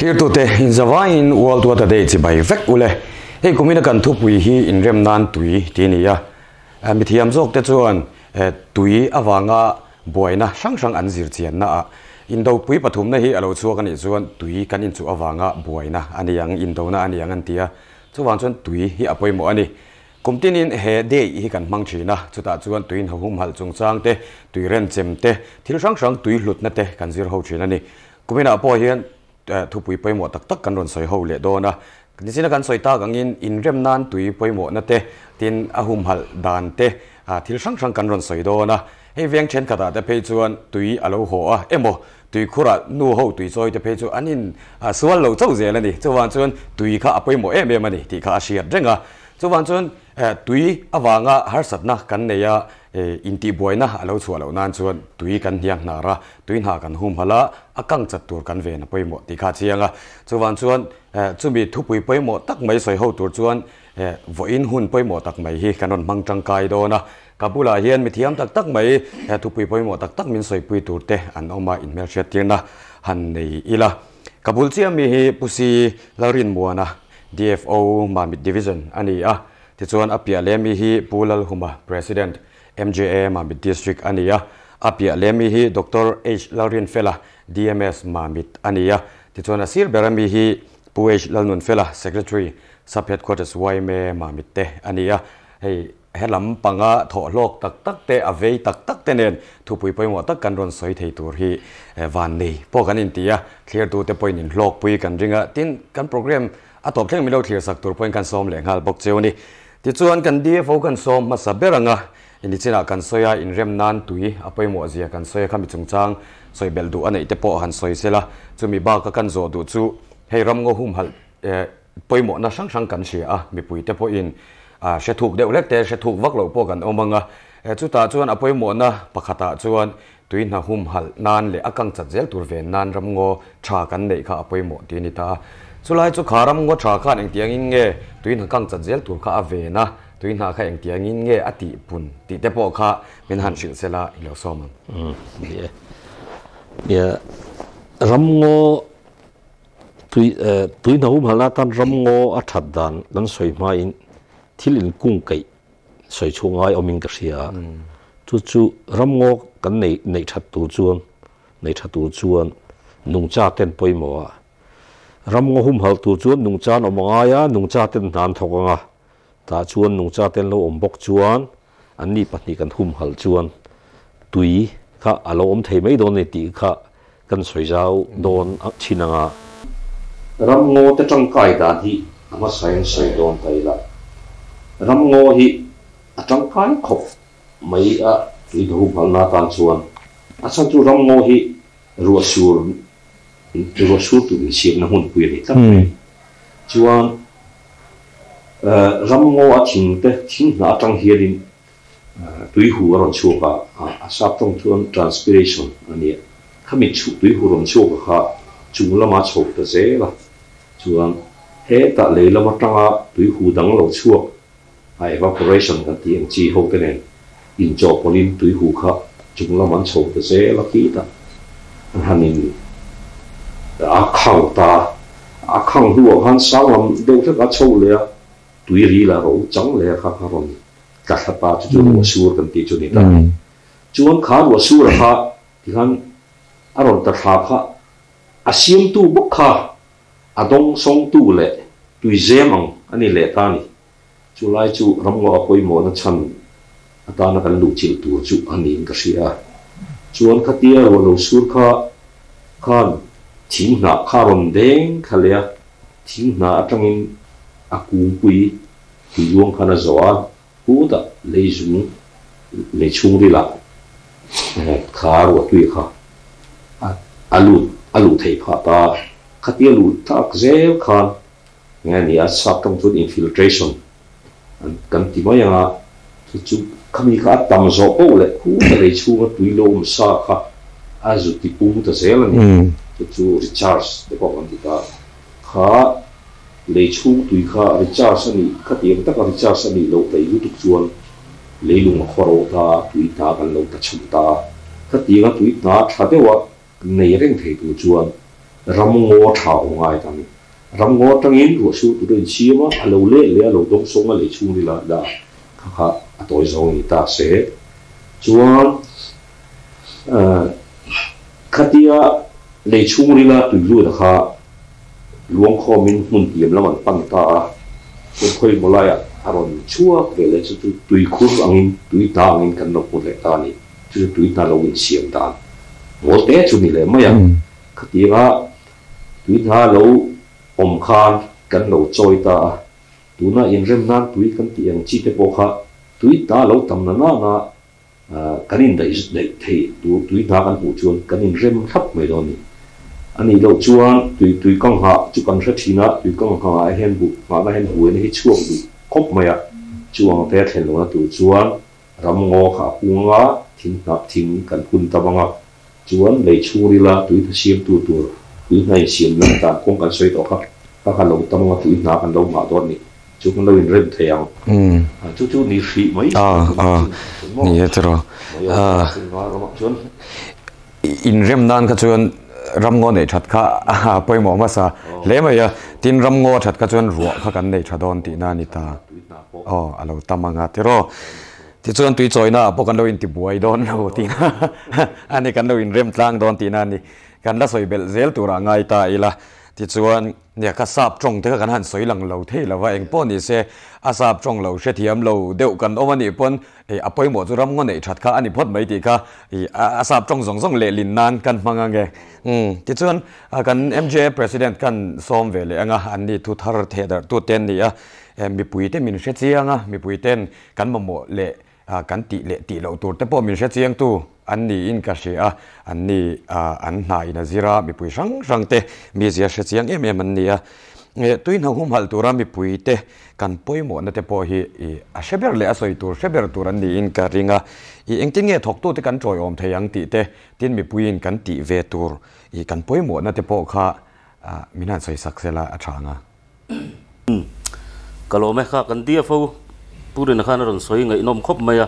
clear to te in zavain, world water day chi bai vek ule hei, kumina kan thu pui hi in rem nan tui ti ni ya eh, mi thiam zok te chuan eh, tui awanga boina sang sang an zir chian na in do pui pathum na hi, alo chuak ani chuan tui kan in chu awanga boina ani yang in do na, ani yang an tia. Chuwan chuan tui hi apoi mo ani. Kumtin in he de hi kan mang chi thina chuta chuan tuin hum hal chung chang te, tui ren chem te. Thil sang sang tui hlut na te kan zir ho thina ni kumina po hian thu pui poi mo tak tak kan ron soi ho le do na ni sina kan soi ta gang in in rem nan tui poi mo na te tin ahum hal dan te a thil sang sang kan ron soi do na hei veng chen kata te pe chuan tui alo ho a emo tui khura nu ho tui choi te pe chu anin sual lo chau zel ani chuan chuan tui kha apoi mo em em ani ti kha a shiat renga chuan chuan tui awanga har satna kan neya inti boina alo chu alo nan chuan tui kan hiang na ra tui na kan hum hala akang chat tur kan ve na poi mo ti kha chianga chuwan chuan chu chumi thu pui poi mo tak mai soi ho tur chuan vo in hun poi mo tak mai hi kanon mang tang kai do na kabula hian mi thiam tak tak mai thu pui poi mo tak tak min soi pui tur te an oma in mel shet tir na han nei ila kabul chiam mi hi pusi larin muana DFO Mamit Division ani a ti chuan apia lemi hi pulal huma president MJA Mamit district ania apia lemi hi Dr. H. Laurin Fela DMS Mamit ania ti chona sir berami hi Pu H. Lalnun Fela secretary sub headquarters YMA Mamit te ania hei helam panga tho lok tak tak te avei tak tak te nen. Thu pui poi wa tak kan ron soi thei tur hi eh, van nei. Po kan in tia clear tu te point in lok pui kan ringa. Tin kan program a top thleng milo clear sak tur point kan som le ngal bok cheu ni. Ti chuan kan dfo kan som ma sa beranga. ini china kan soya in rem nan tui apoi mo zia kan soya khami chungchang. Soi bel du anei te po han soi sela. Chumi ba ka kan zo du chu. Hei ram ngo hum hal eh, poi mo na sang sang kan sia a ah, mi pui te po in. A she thuk de ulek te she thuk vak lo po kan omanga. Eh, chu ta chuan apoi mo na pakhata chuan. Tui na hum hal nan le akang chat zel tur ve nan ram ngo tha kan nei kha apoi mo ti ni ta. Chulai chu kharam ngo tha khan eng tiang in nge. Tui na kang chat zel tur kha ave na. Tui na kha eng tiang in nge ati pun ti te po kha min han shil sela ilo som ye ye ram ngo tui tui na hum hala tan ram ngo a that dan dan soi ma in thil in kung kai soi chu ngai oming ka sia chu chu ram ngo kan nei nei that tu chuan nei that tu chuan nung cha ten poi mo a ram ngo hum hal tu chuan nung chan omanga ya nung cha ten nan thokanga ta chuan nung cha ten lo om bok chuan an ni pahni kan hum hal chuan. Tui kha alo om thei mai don ni ti kha kan soi zau don chinanga ram ngo te tang kai da hi ama sain soi don tai la. Ram ngo hi a tang kai khop mai a tui do hal na tan chuan. A chan chu ram ngo hi ruwa sur ruwa sur tu siam na hun pui ni tak chuan ram ngo a thing te thing na tang hianin tui hu ron chu chuka a sap tong thun transpiration ani khami chu tui hu ron chuka kha chung lama chok ta ze la chuang he ta le lama tanga tui hu dang lo chu a evaporation ka ti ang chi ho te nen in cho polin tui hu kha chung lama chok ta ze la ti ta hanin a khang ta a khang hu han sang lam deu ta ka chou le a tui ri la ro chang le kha kha ron ka tha pa chu chu sur kan ti chu ni ta chuan kha ro sur kha ti han a ron ta tha kha a sim tu bok kha a dong song tu le tui zemang ani le ta ni. Chu lai chu ram ngo apoi mo na chan ata na kan lu chil tu chu ani ka sia chuan kha tia ro lo sur kha khan thing na kha ron deng kha le thing na atangin a kung pui ti yuang khana zawa hu da le zum le chung ri la kha ro tui kha alu alu thei pha ta kha tia lu ta zel khan nga ni a sap tong chu infiltration. An kan ti ma yang a chu chu khami kha tam zo po le hu da le chung tui lo um sa kha. A zu ti pu ta zel ni chu chu recharge de ko kan ti ta kha lấy chung tùy khá về cha sân nị khá tiếng tất cả về cha sân nị lâu tay hữu tục chuồn lấy lùng khó rộ ta, tùy ta gần lâu ta chung ta. Khá tiếng tùy ta trả tế hoa, nấy rèn thầy tù chuồn râm ngô trả hồ ngài ta nị râm ngô trăng yên rùa sư tù đơn chi mà à lâu lệ lệ à lâu đông sống à lấy chung đi là đà khá khá à tối dòng nị ta sẽ. Chuồn ờ, khá tiếng lấy chung đi là tùy lưu đặc khá. ล้วงคอมินนุ่นเตียมแล้วมันปังตาคนคอยมาไล่อารมณ์ชั่วเวลาจะตุยคุ้มอังตุยตาอังกันนกคนเลตานี่จะตุยตาเราเสียงตาหมดแต่ชุนี่เลยไม่ยังคดีว่าตุยตาเราอมคานกันเราจอยตาตัวน่าเองเริ่มนั่งตุยกันเตียงชีเตปกะตุยตาเราทำนั่นน่ะกันอินได้ได้ที่ตัวตุยตากันผู้ชวนกันอินเริ่มทับไม่โดนนี่ se chuan khatia le chu ni la tu lu da kha luang kho min mun tiam laman pan ta a khoi molaya aron chua ve le chu tui khur angin tui ta angin kan no pu le ta ni chu tui ta lo in siam ta mo te chu ni le ma ya khatia tui ta lo om khan kan lo choi ta tu na in rem nan tui kan ti ang chi te po kha tui ta lo tam na na na kan in dai dai thei tu tui ta kan pu chuan kan in rem thap mai do ni ani lo chuan tui tui kang ha chu kan ra thina tui kang ha a hen bu ma na hen bu ni chuang du khop mai a chuang te thlen lo na tu chuan ram ngo kha punga thing na thing kan kun ta banga chuan lei churi la tui tha siam tu tu tui nai siam lang ta kong kan soi to kha ta ka lo ta ma tui na kan lo ma do ni chú cũng lâu in rem thầy ang chú chú ni phi mấy à à ni hết rồi à in rem nan ka chuan ram ngo nei that ramngo nei thatka poimo ma sa oh. le ma ya tin ramngo thatka chon ruwa kha kan nei thadon ti na ni ta. O oh, alo tamanga tero ti chon tui choi na po kan lo in ti buai don lo ti na. Ani kan lo in rem tlang don ti na ni. Kan la soi bel zel tu ra ngai ta ila. Thì chuan nhà các sáp trồng thế các hắn soi lăng lâu thế là vậy. Anh bọn đi xe à sáp trồng lâu sẽ thiam lâu đều cần ôm anh bọn thì à bây giờ chúng ram ngon này chặt cả anh bọn mấy thì cả. Thì à, à sáp trồng rong rong lệ linh nan cần mang anh nghe. Um thì chuan à cần MJ president cần xóm về lệ anh à. Anh đi thu thar thế đó thu tên đi à bị pui tên mình sẽ chiang à. Bị pui tên cần mà mỗi lệ à cắn ti lệ ti lậu tur te po mình sẽ riêng tu anh ni in ka she a an ni anh na ina zira mi pui răng răng te mi zia sẽ riêng em em an ni a tuin hum hal tura mi pui te kan poi mo na te po hi a sheber le a soi tur sheber tur an ni in ka ringa i engtin nge thok tu te kan troi om theyang ti te tin mi pui in kan ti ve tur i kan poi mo na te po kha minan soi saksela a thanga kalome kha kan dia fo tu purin khan ron soi ngai nom khop maya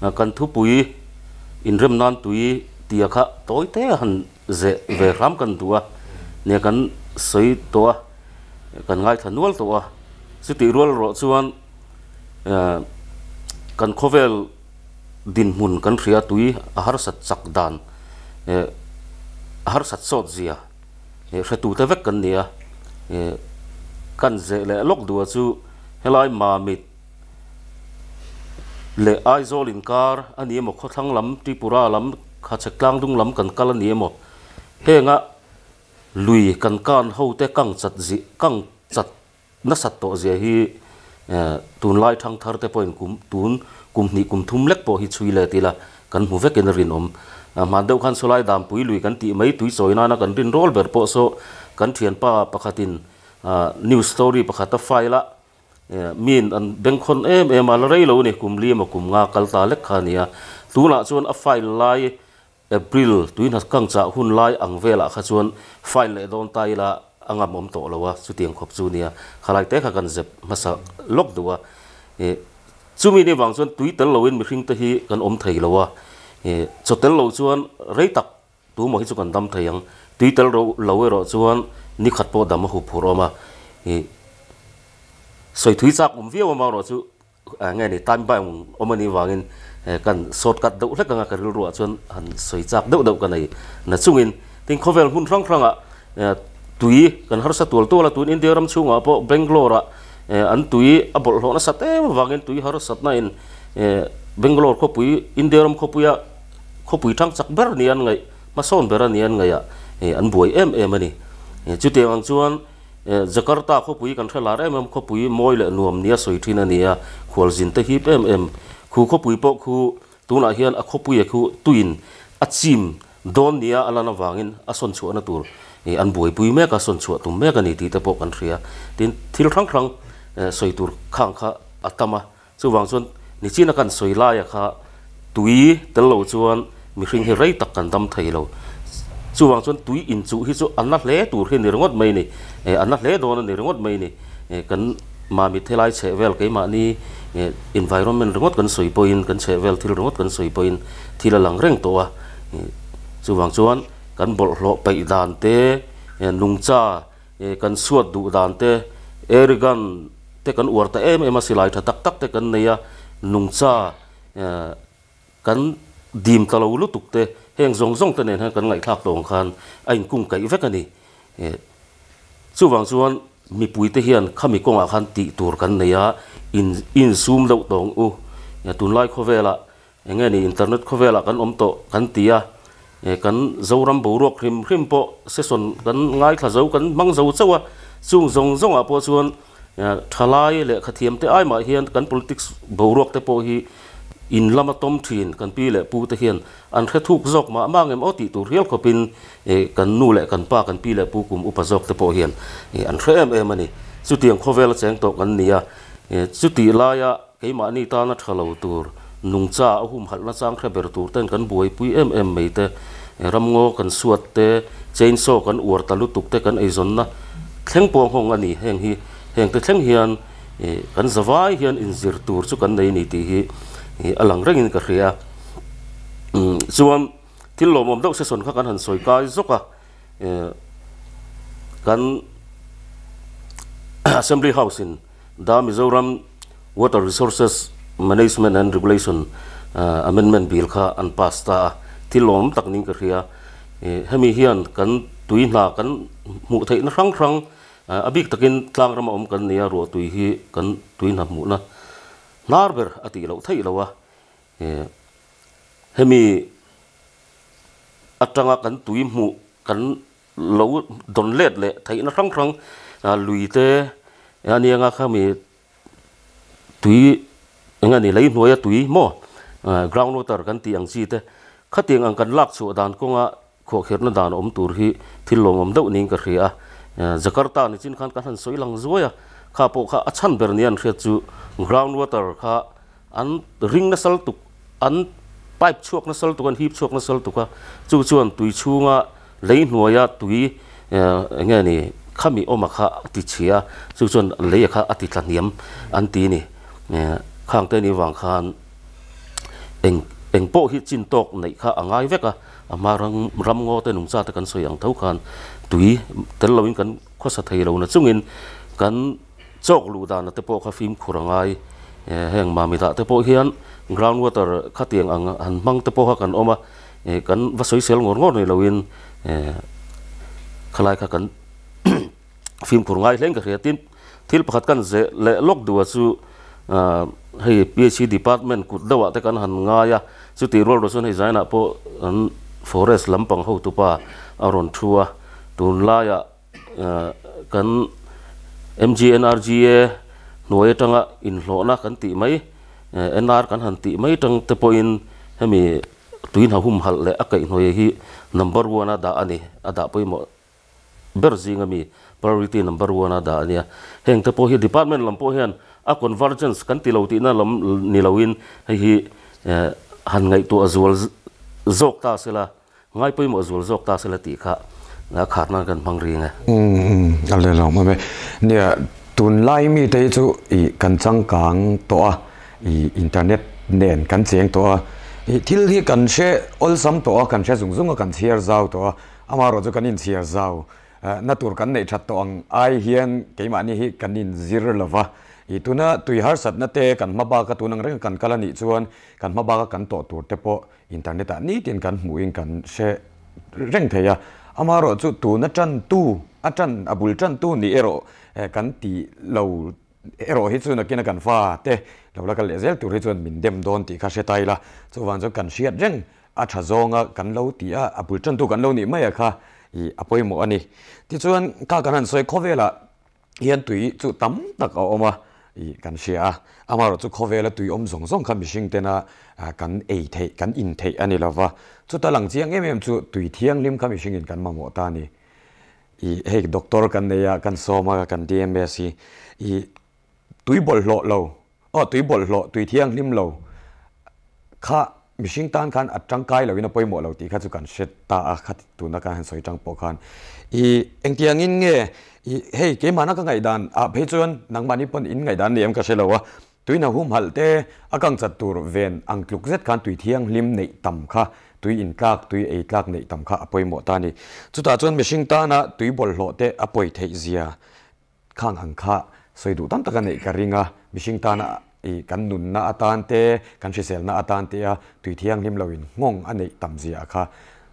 kan à. thu pui in rem nan tui tia kha toy à. te han à, ze ve ram kan tua ne kan soi to kan ngai thanual to si ti rol ro chuan kan khovel din mun kan ria tui a har sat chak dan a har sat sot zia e hretu te vek kan nia kan ze le lok dua chu helai ma mit le aizol in kar ani mo kho thang lam tripura lam kha cheklang dung lam kan kal ani mo henga lui kan kan ho te kang chat zi kang chat na sat to zia hi tun lai thang thar te point kum tun kum ni kum thum lek po hi chui le tila kan mu ve ken rin om man deuh khan solai dam pui lui kan ti mai tui choi na na kan rin rol ber po so kan thian pa pakhatin news story pakhata file min an bengkhon em em al rei lo ni kum li ma kum nga kal ta lek khania tuna chuan a file lai april tuin has kang cha hun lai ang vela kha chuan file le don tai la anga mom to lo wa chu tiang khop chu nia khalai te kha kan zep masa lok duwa. E chumi ni wang chuan tui tel loin mi hring te hi kan om thei lo wa e chotel lo chuan rei tak tu mo hi chu kan dam thei ang. Tui tel ro, lo ro chuan ni khat po dam hu phuroma e soi thui chak um viau ma ro chu nge ni time ba um omani wangin kan shortcut deuh hlek anga karil ru chuan han soi chak deuh deuh kanai na chungin tin khovel hun rang ranga tui kan har sa tuổi tuala tun india ram chunga po bangalore an tui abol ho na em wangin tui har sat na in bangalore ko pui india ram ko puya ko pui thang chak ber nian ngai ma son ber nian ngai ya an buai em em ani chu te wang chuan jakarta ko pui kan thela re mem ko pui moi le nuam nia soi thina nia khwal jin te hi em em khu ko pui po khu tuna hian a ko pui khu tuin a chim don nia alana wangin a son chu na tur e an buai pui me ka son chu tum me ka ni ti te po kan thria tin thil thang thang soi tur khang kha atama chu wang chon ni china kan soi la ya kha tui tel lo chuan mi hring hi rei tak kan dam thei lo chu wang chon tui in chu hi chu an na hle tur hi ni rongot mai ni e an na hle do na ni rongot mai ni e kan ma mi thelai che vel ke ma ni environment rongot kan soi poin kan che vel thil rongot kan soi poin thil lang reng to wa chu wang chuan kan bol hlo pai dan te nung cha kan suat du dan te erigan te kan uar ta em em asilai tha tak tak te kan neya nung cha kan dim talo lu tuk te แห่งสงส่งตนเองกันไหลทักตรงคันไอ้กุ้งไก่เวกันนี่ช่วนช่วนมีปุ๋ยเตียนข้ามีกองอาคารติตัวกันเนี่ยอินอินซูมเดาตรงอู้ตุนไล่ข้อเวละเงี้ยนี่อินเทอร์เน็ตเข้อเวละกันอมโตกันตีอะกันเจ้ารำบูรวกริมริมโปเสส่วนกันง่ายข้าเจ้ากันบังเจ้าเจ้าช่วงส่งส่งอะพอช่วงนี่ทลายเลยขัดเทียมเต่ไอมาเฮียนกัน politics บูรวกเต่พอฮี in lama tom thin kan pi le pu te hian an khe thuk zok ma mang em oti tur rial khopin e kan nu le kan pa kan pi le pu kum upa zok te po hian e an khe em em ani chu tiang khovel cheng to kan nia e chu ti la ya ke ma ni ta na thalo tur nung cha ahum hal na chang khe ber tur ten kan buai pui em em mei te ram ngo kan suat te chain so kan ur ta lu tuk te kan ei zon na thleng pong hong ani heng hi heng te thleng hian kan zawai hian in zir tur chu kan nei ni ti hi alang rengin ka hria chuan thil lo mom deuh se son kha kan han soi kai zoka kan assembly house in da mizoram water resources management and regulation uh, amendment bill kha an pass ta. Tilom tak ning ka ria. Hemi hian kan tui na kan mu thei na rang rang. Abik takin tlang ram om kan nia ro tui hi kan tui na mu na nar ber ati lo thai lo wa hemi atanga kan tui mu kan lo don let le thai na rang rang lui te ani nga khami tui nga ni lấy nuôi tui mo à, ground water kan ti ang chi te khatiang ang kan lak chu dan ko nga kho kher na dan om tur hi thil lom om deuh ning ka khia jakarta ni chin khan kan han soi kha po kha achan ber nian khre chu ground water kha an ring na sal an pipe chuak na sal tuk hip chuak na sal tuk chu chuan tui chunga lấy nuôi tui eh, nga ni khami oma kha ti chia chu chuan le kha ati tlaniam an ti ni eh, khang te ni wang khan. Eng eng po hi chin tok nei kha angai veka ama rang, ram ngo te nung te kan soi thau khan. Tui, tel loin kan kho sa na chungin, kan chok lu da na te po kha phim khurangai e, heng ma mi da te po hian ground water kha tiang ang han mang te po kha kan oma e, kan va soi sel ngor ngor nei loin e, khalai kha kan phim khurangai leng ka hriatin thil pakhat kan ze le lok duwa chu hei PhD department kut dawa te kan han nga ya. Chu ti rol ro sun hei zaina po an forest lampang ho tu pa aron thua, tun la ya kan MGNRGA trăng tanga in lỗ na kan ti mấy. Ờ, NR kan han ti mấy tang te po in. Hemi tuin ha hum hal le akai nuôi hi number 1 ada ani ada poi mo berzinga mi priority number one ada anh heng te po hi department lampo hian a convergence kan ti lo ti na lam ni hay hi han ngai tu azul zok ta sela ngai poi mo azul zok ta sela ti kha. แล้วขาดมันกันพังรีไงอืมอืมอะไรเราไม่ไมเนี่ยตุนไล่มีแต่จูอีกันจังกลางตัวอีอินเทอร์เน็ตเนียนกันเสียงตัวอีทิลที่กันเชื่ออลซัมตัวกันเชอสูงสูงกันเชียร์เจ้าตัวอามาเราจะกันอินเชียร์เจ้านัตุรกันในชัดตัวอังไอเฮียนกี่มันนี่กันอินซีร์ลวะอีตัวน่ะตุยฮาร์สัตนั่เตะกันมาบากตัวนั่งเรื่องกันกาลนิจวนกันมาบากกันตัวตัวเตปออินเทอร์เน็ตอันนี้เดียนกันหมู่งกันเชื่อเร่งเทีย amaro chu tu na chan tu, a chan abul chan tu ni ero eh, kan ti lo ero hi chu na kina kan fa te. Lo la ka le zel tur hi chuan min dem don ti kha she tai la. Chu wan chu kan shiat reng a tha zonga kan lo ti a abul chan tu kan lo ni mai a kha, i apoi mo ani. Ti chuan ka kan han soi khovela hian tui chu tam tak a oma 이 간시아. 아마로 저 코벨라 두 엄송송 감싱 때나 간 에이테 간 인테 아니라와 저 달랑 지양 에메엠 저 두이티양 림 감싱인 간 마모타니. 이 헤이 독터 간네야 간 소마 간 DMS 이 두이볼 로로. 어 두이볼 로 두이티양 림 로, 카 mishing tan kan atang kai lo ina poimo lo ti. Kha chu kan shet ta a khat tu na kan han soi tang po khan. I engtiang in nge, i, hei, ke mana ka ngai dan. A phe chuan, nang mani pon in ngai dan niam ka se lo wa tuina hum hal te akang chat tur ven ang kluk zet kan tui thiang lim nei tam kha. Tui in tlak, tui ei tlak nei tam kha apoi mo ta ni. Chu ta chuan mishing ta na tui bol hlo te apoi thei zia. Khang hang kha, soi du tam taka nei ka ringa. Mishing ta na i kan nun na atan te kan hrisel na atan te a tui thiang lim loin ngong anei tam zia kha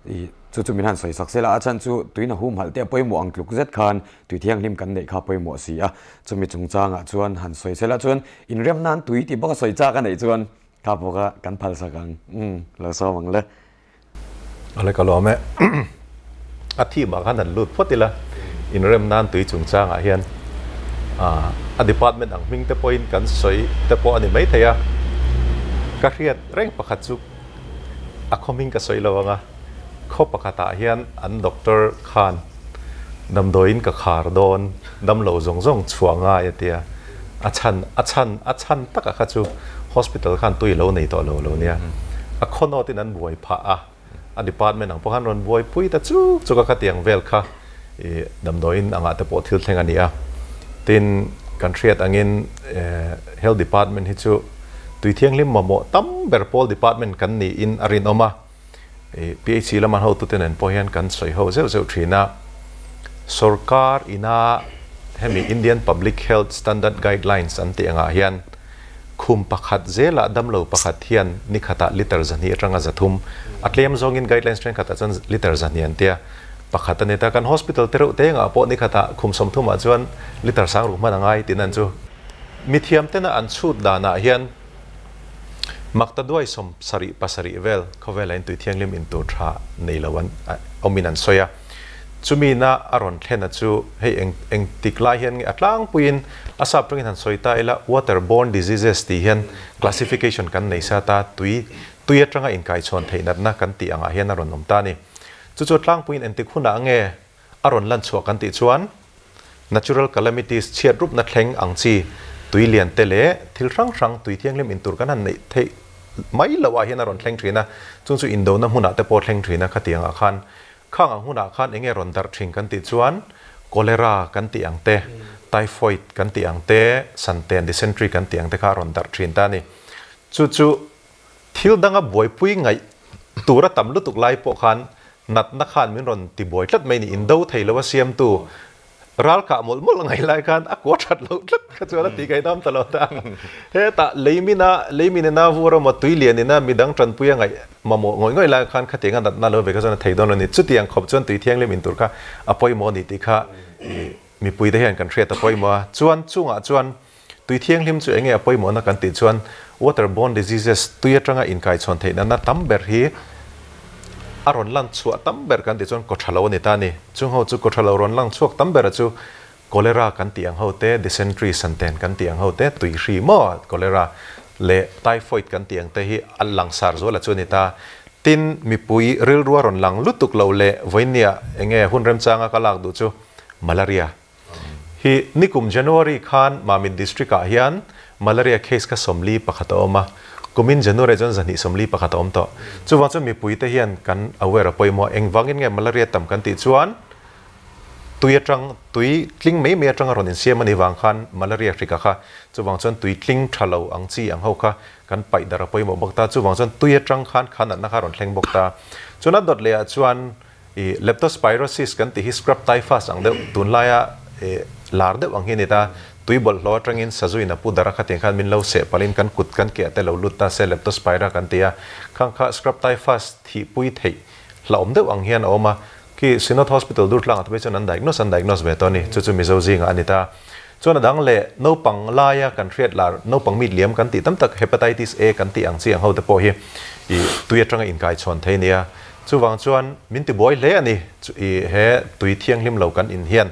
i chu chu min han soi sak sela achan chu tui na hum hal te poi mo ang tluk zet khan tui thiang lim kan nei kha poi mo si a chu mi chung changa chuan han soi sela chuan in rem nan tui ti baka soi cha ka nei chuan kha boka kan phal sakang um lo so mang le ale ka lo me a thi ma khan an lut photila in rem nan tui chung changa hian a a department ang ming te point kan soi te po ani mai theya ka riat reng pakhat chu a khoming ka soi lawanga kho pakata hian an doctor khan dam doin ka khar don dam lo zong zong chuanga ya tia a chan a chan a chan taka kha chu hospital khan tui lo nei to lo lo nia a khono tin an buai pha a a department ang pohan ron buai pui ta chu chu ka tiang vel kha e dam doin anga te po thil theng ania tin country at angin eh, health department hi chu tui thiang lim mamo tam berpol department kan ni in arin oma. E, Phc laman ho tu tenen po hian kan soi ho zeu zeu thina sarkar ina hemi Indian Public Health Standard Guidelines an ti anga hian. Khum pakhat zela damlo pakhat hian nikhata liter zani atanga zathum atlem zongin guidelines tren khata chan liter zani an tia. Pakhat ane ta kan hospital teru te nga po ni khata khum som thuma chuan liter sang ru manangai tinan chu. Mithiam tena an chut dana hian makta duai som sari pasari vel khovela in tu thiang lim in tu tha nei lawan ominan soya. Chumi na aron thena chu hei eng eng tikla hian atlang puin asa pring han soita ila waterborne diseases ti hian classification kan nei sa ta tui tui atanga in kai chon theina na kan ti anga hian aron nom ta ni จู่ๆตั้งปุ่นเอ็นติคุณนังเงอารมณลันชัวกันติชวน natural calamities เชียดรูปนัดแข่งอังซีตุยเลียนเตเล่ทิลรังรังตุยเทียงเล่มอินตุรกันนั่นในเทไม่ละว่าเห็นอรมณ์แหงทีนะจู่จู่อินโดนะหุ่นาแต่ปอดแหงทีนะขัดียงอาคารข้างหุ่นละขันเองเงรอนดัดชิงกันติชวนโคเลรากันติอังเตไทฟอยด์กันติอังเตสันเตนดิเซนทรีกันติอังเตคารอณดัดชินตานี่จู่ๆทิลดังอะบวยปุยไงตัวระตำลุตุกไลปอคัน in kan kan kan kan kan kha nat na khan min ron ti boy tlat mai ni indo thei lawa siam tu. Ral ka mol mol ngai lai khan a ko that lo tlat. Ka chuan ti kai dam talo ta. He ta leimina leimina na vura ma tui lian na midang tran puya ngai. Ma mo ngoi ngoi lai khan khatenga nat na lo ve ka chuan thei don ni. Chu tiang khop chuan tui thiang le min tur ka apoi mo ni ti kha mi pui te hian kan thret apoi mo chuan chunga chuan tui thiang lim chu enge apoi mo na kan ti chuan waterborne diseases tuya tanga in kai chon theina na tamber hi aron lang chu tamber kan ti chon ko thalo ni ta ni. Chung ho chu ko thalo ron lang chuak tamber chu cholera kan ti ang ho te, dysentery santen kan ti ang ho te, tui hri mo cholera le typhoid kan ti ang te hi al lang sar zo la chu ni ta. Tin mi pui ril ruwa ron lang lutuk lo le voinia enge hun rem changa kalak du chu malaria. Hi nikum january khan mamin district a hian malaria case ka somli pakhato ma kumin january jon zani somli pakhat om to chuwa chu mi puite hian kan aware poimo engwangin nge malaria tam kan ti chuan. Tui atang, tui tling mei mei atang ron in siam ani wang khan malaria rika kha. Chuwang chon tui tling thalo ang chi ang ho kha kan pai dar poimo bokta chuwang chon tui atang khan khan na kha ron thleng bokta chuna dot le chuan, i leptospirosis kan ti hi scrub typhus ang de tun laya e lar de wang hi ni ta. ตุยบอลลอตรังอินซาจุยนับปูดาราขัดยังขันมินเลวเสพลินกันกุดกันเกียแต่เลวลุตตาเซเลปตสไปรักันเตียข้างข้าสครับไตฟัสที่ปุยเทยเหลาอมเดวังเฮียนออกมาที่ซินอทฮอสพิทอลดูดลังอัตเวชันนันไดกโนสันไดกโนสเบตอนี่จู่ๆมิโซจิงอันนี้ตาช่วนดังเล่นปังลายกันเครียดลาโนปังมีดเลี้ยมกันตีตั้มตักเฮปไตติสเอกันตีอังเสียงเฮาแต่พอเฮอีตุยตรังอินกายชนเทเนียจู่วังชวนมินติบอยเลอันนี้เฮตุยเที่ยงลิมเหลากันอินเฮียน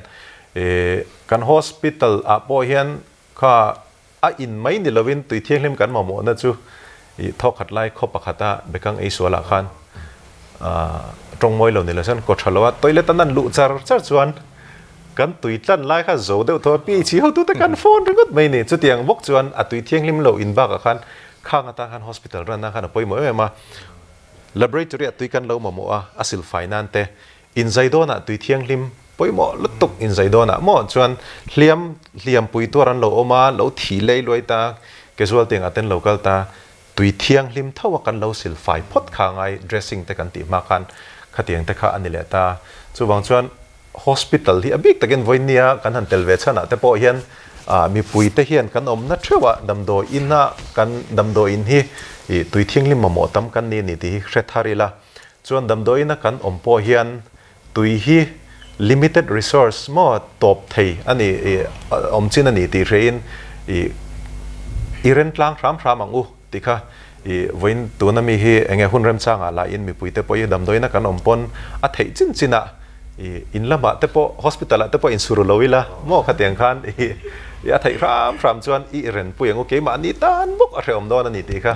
kan hospital a po hian kha a in mai ni lovin tui thiang hlim kan ma mo na chu. I thok khat lai kho pakhata bekang ei suala khan. A trong moi lo ni la san ko thalawa toilet an lu char char chuan. Kan tui tlan lai kha zo deuh thor pi chi ho tu ta kan phone ringot mai ni. Chu tiang bok chuan a tui thiang hlim lo in ba ka khan. Khang ata khan hospital ran na khan poi mo ma laboratory tui kan lo ma mo a asil finance in zaidona tui thiang hlim poi mo lutuk in zaidona mo chuan hliam hliam pui tur an lo oma lo thi lei loi ta casual ting aten local ta tui thiang lim thawa kan lo sil fai phot kha ngai dressing te kan ti ma kan khatiang te kha ani le ta chu wang chuan hospital hi abik takin voinia kan han tel ve chana te po hian a mi pui te hian kan om na thewa dam do ina kan dam do in hi i tui thiang lim mo tam kan ni ni ti hre thari la chuan dam do ina kan om po hian tui hi limited resource มอตบทีอันนี้อมจินอันนี้ตีเรนอีอีเรนตลางครามครามังอู้ติค่ะอีวันตัวนั้นมีเฮเองหุ่นเริ่มสร้างอะไรอินมีปุยเตปอยดำด้วยนะกันอมปนอัฐิจินจินะอีอินละมาเตปอ hospital เตปออินสุรุลวิละมอขัดยังคันอีอัฐิครามครามชวนอีเรนปุยงโอเคมาอันนี้ตานบุกอะไรอมดอนอันนี้ติค่ะ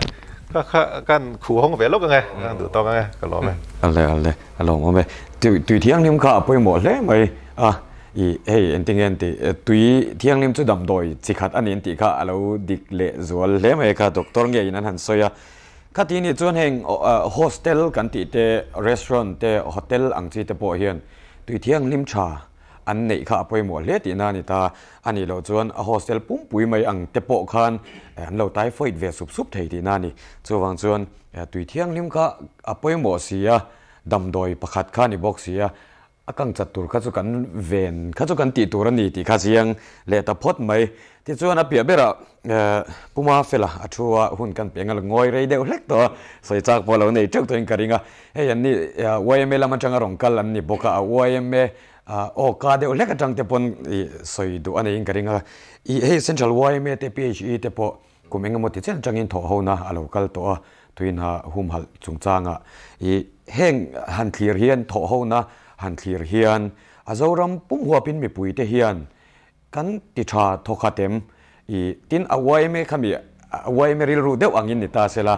kha kan khu hong ve lo ka nge kan du to ka nge ka lo me alle alle alo mo me tu tu thiang nim kha poi mo le mai a i hey en ting en ti tu thiang nim chu dam doi chi khat an en ti kha alo dik le zual le mai ka doctor nge in an han soya ka ti ni chuan heng hostel kan ti te restaurant te hotel ang chi te po hian tu thiang lim cha an nei kha poi mo le ti na ni ta. Ani lo chuan a hostel pum pui mai ang te po khan an lo tai foit ve sup sup thei ti na ni chuwang chuan eh, tui thiang lim kha a poi mo sia dam doi pakhat kha ni box sia. Akang chat tur kha chu kan ven kha chu kan ti tur ani ti kha chiang. Le ta phot mai ti chuan a pia bera eh, puma fela a thuwa hun kan pengal ngoi rei deuh hlek to. Soi chak polo nei chok to in karinga he an ni yml am changa rong kal an ni boka yml o ka de leka tang te pon soi du ane ing karinga i he central wai me te phe te po kuminga mo ti chen chang in tho ho na a local to a tuin ha hum hal chung changa i heng han clear hian tho ho na han clear hian azoram pum hua pin mi pui te hian kan ti tha tho kha tem i tin a awai me khami a awai me ril ru deu angin ni ta sela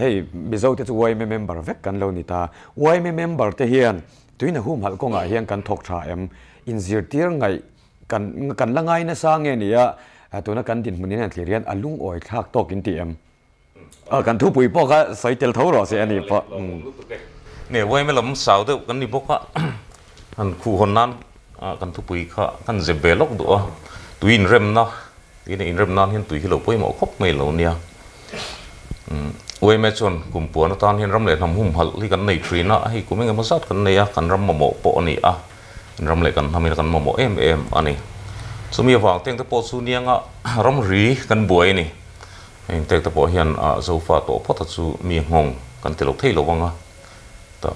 hei bizo te chu wai me member vek kan lo ni ta wai me member te hian tuina hum hal ko nga hian kan thok tha em in zir tir ngai kan kan langai na sa nge ni ya tuna kan din munin an thlir hian alung oi thak tok in ti em a kan thu pui po ka soi tel tho ro se ani po nè quay mấy lắm sao đâu cái đi bốc á hắn khu hồn nan kan thu pui kha kan je belok do tu in rem na in in rem nan hin tu hi lo poi mo khop mai lo nia we me chon kum pu na tan hin ram le nam hum hal li kan nei tri na hi kum nge masat kan nei kan ram mo po ni a ram le kan hamin kan mo em em ani so mi wang teng te po su nia nga ram ri kan buai ni in tek te po hian a zo fa to po ta chu mi ngong kan te lo thei lo wanga ta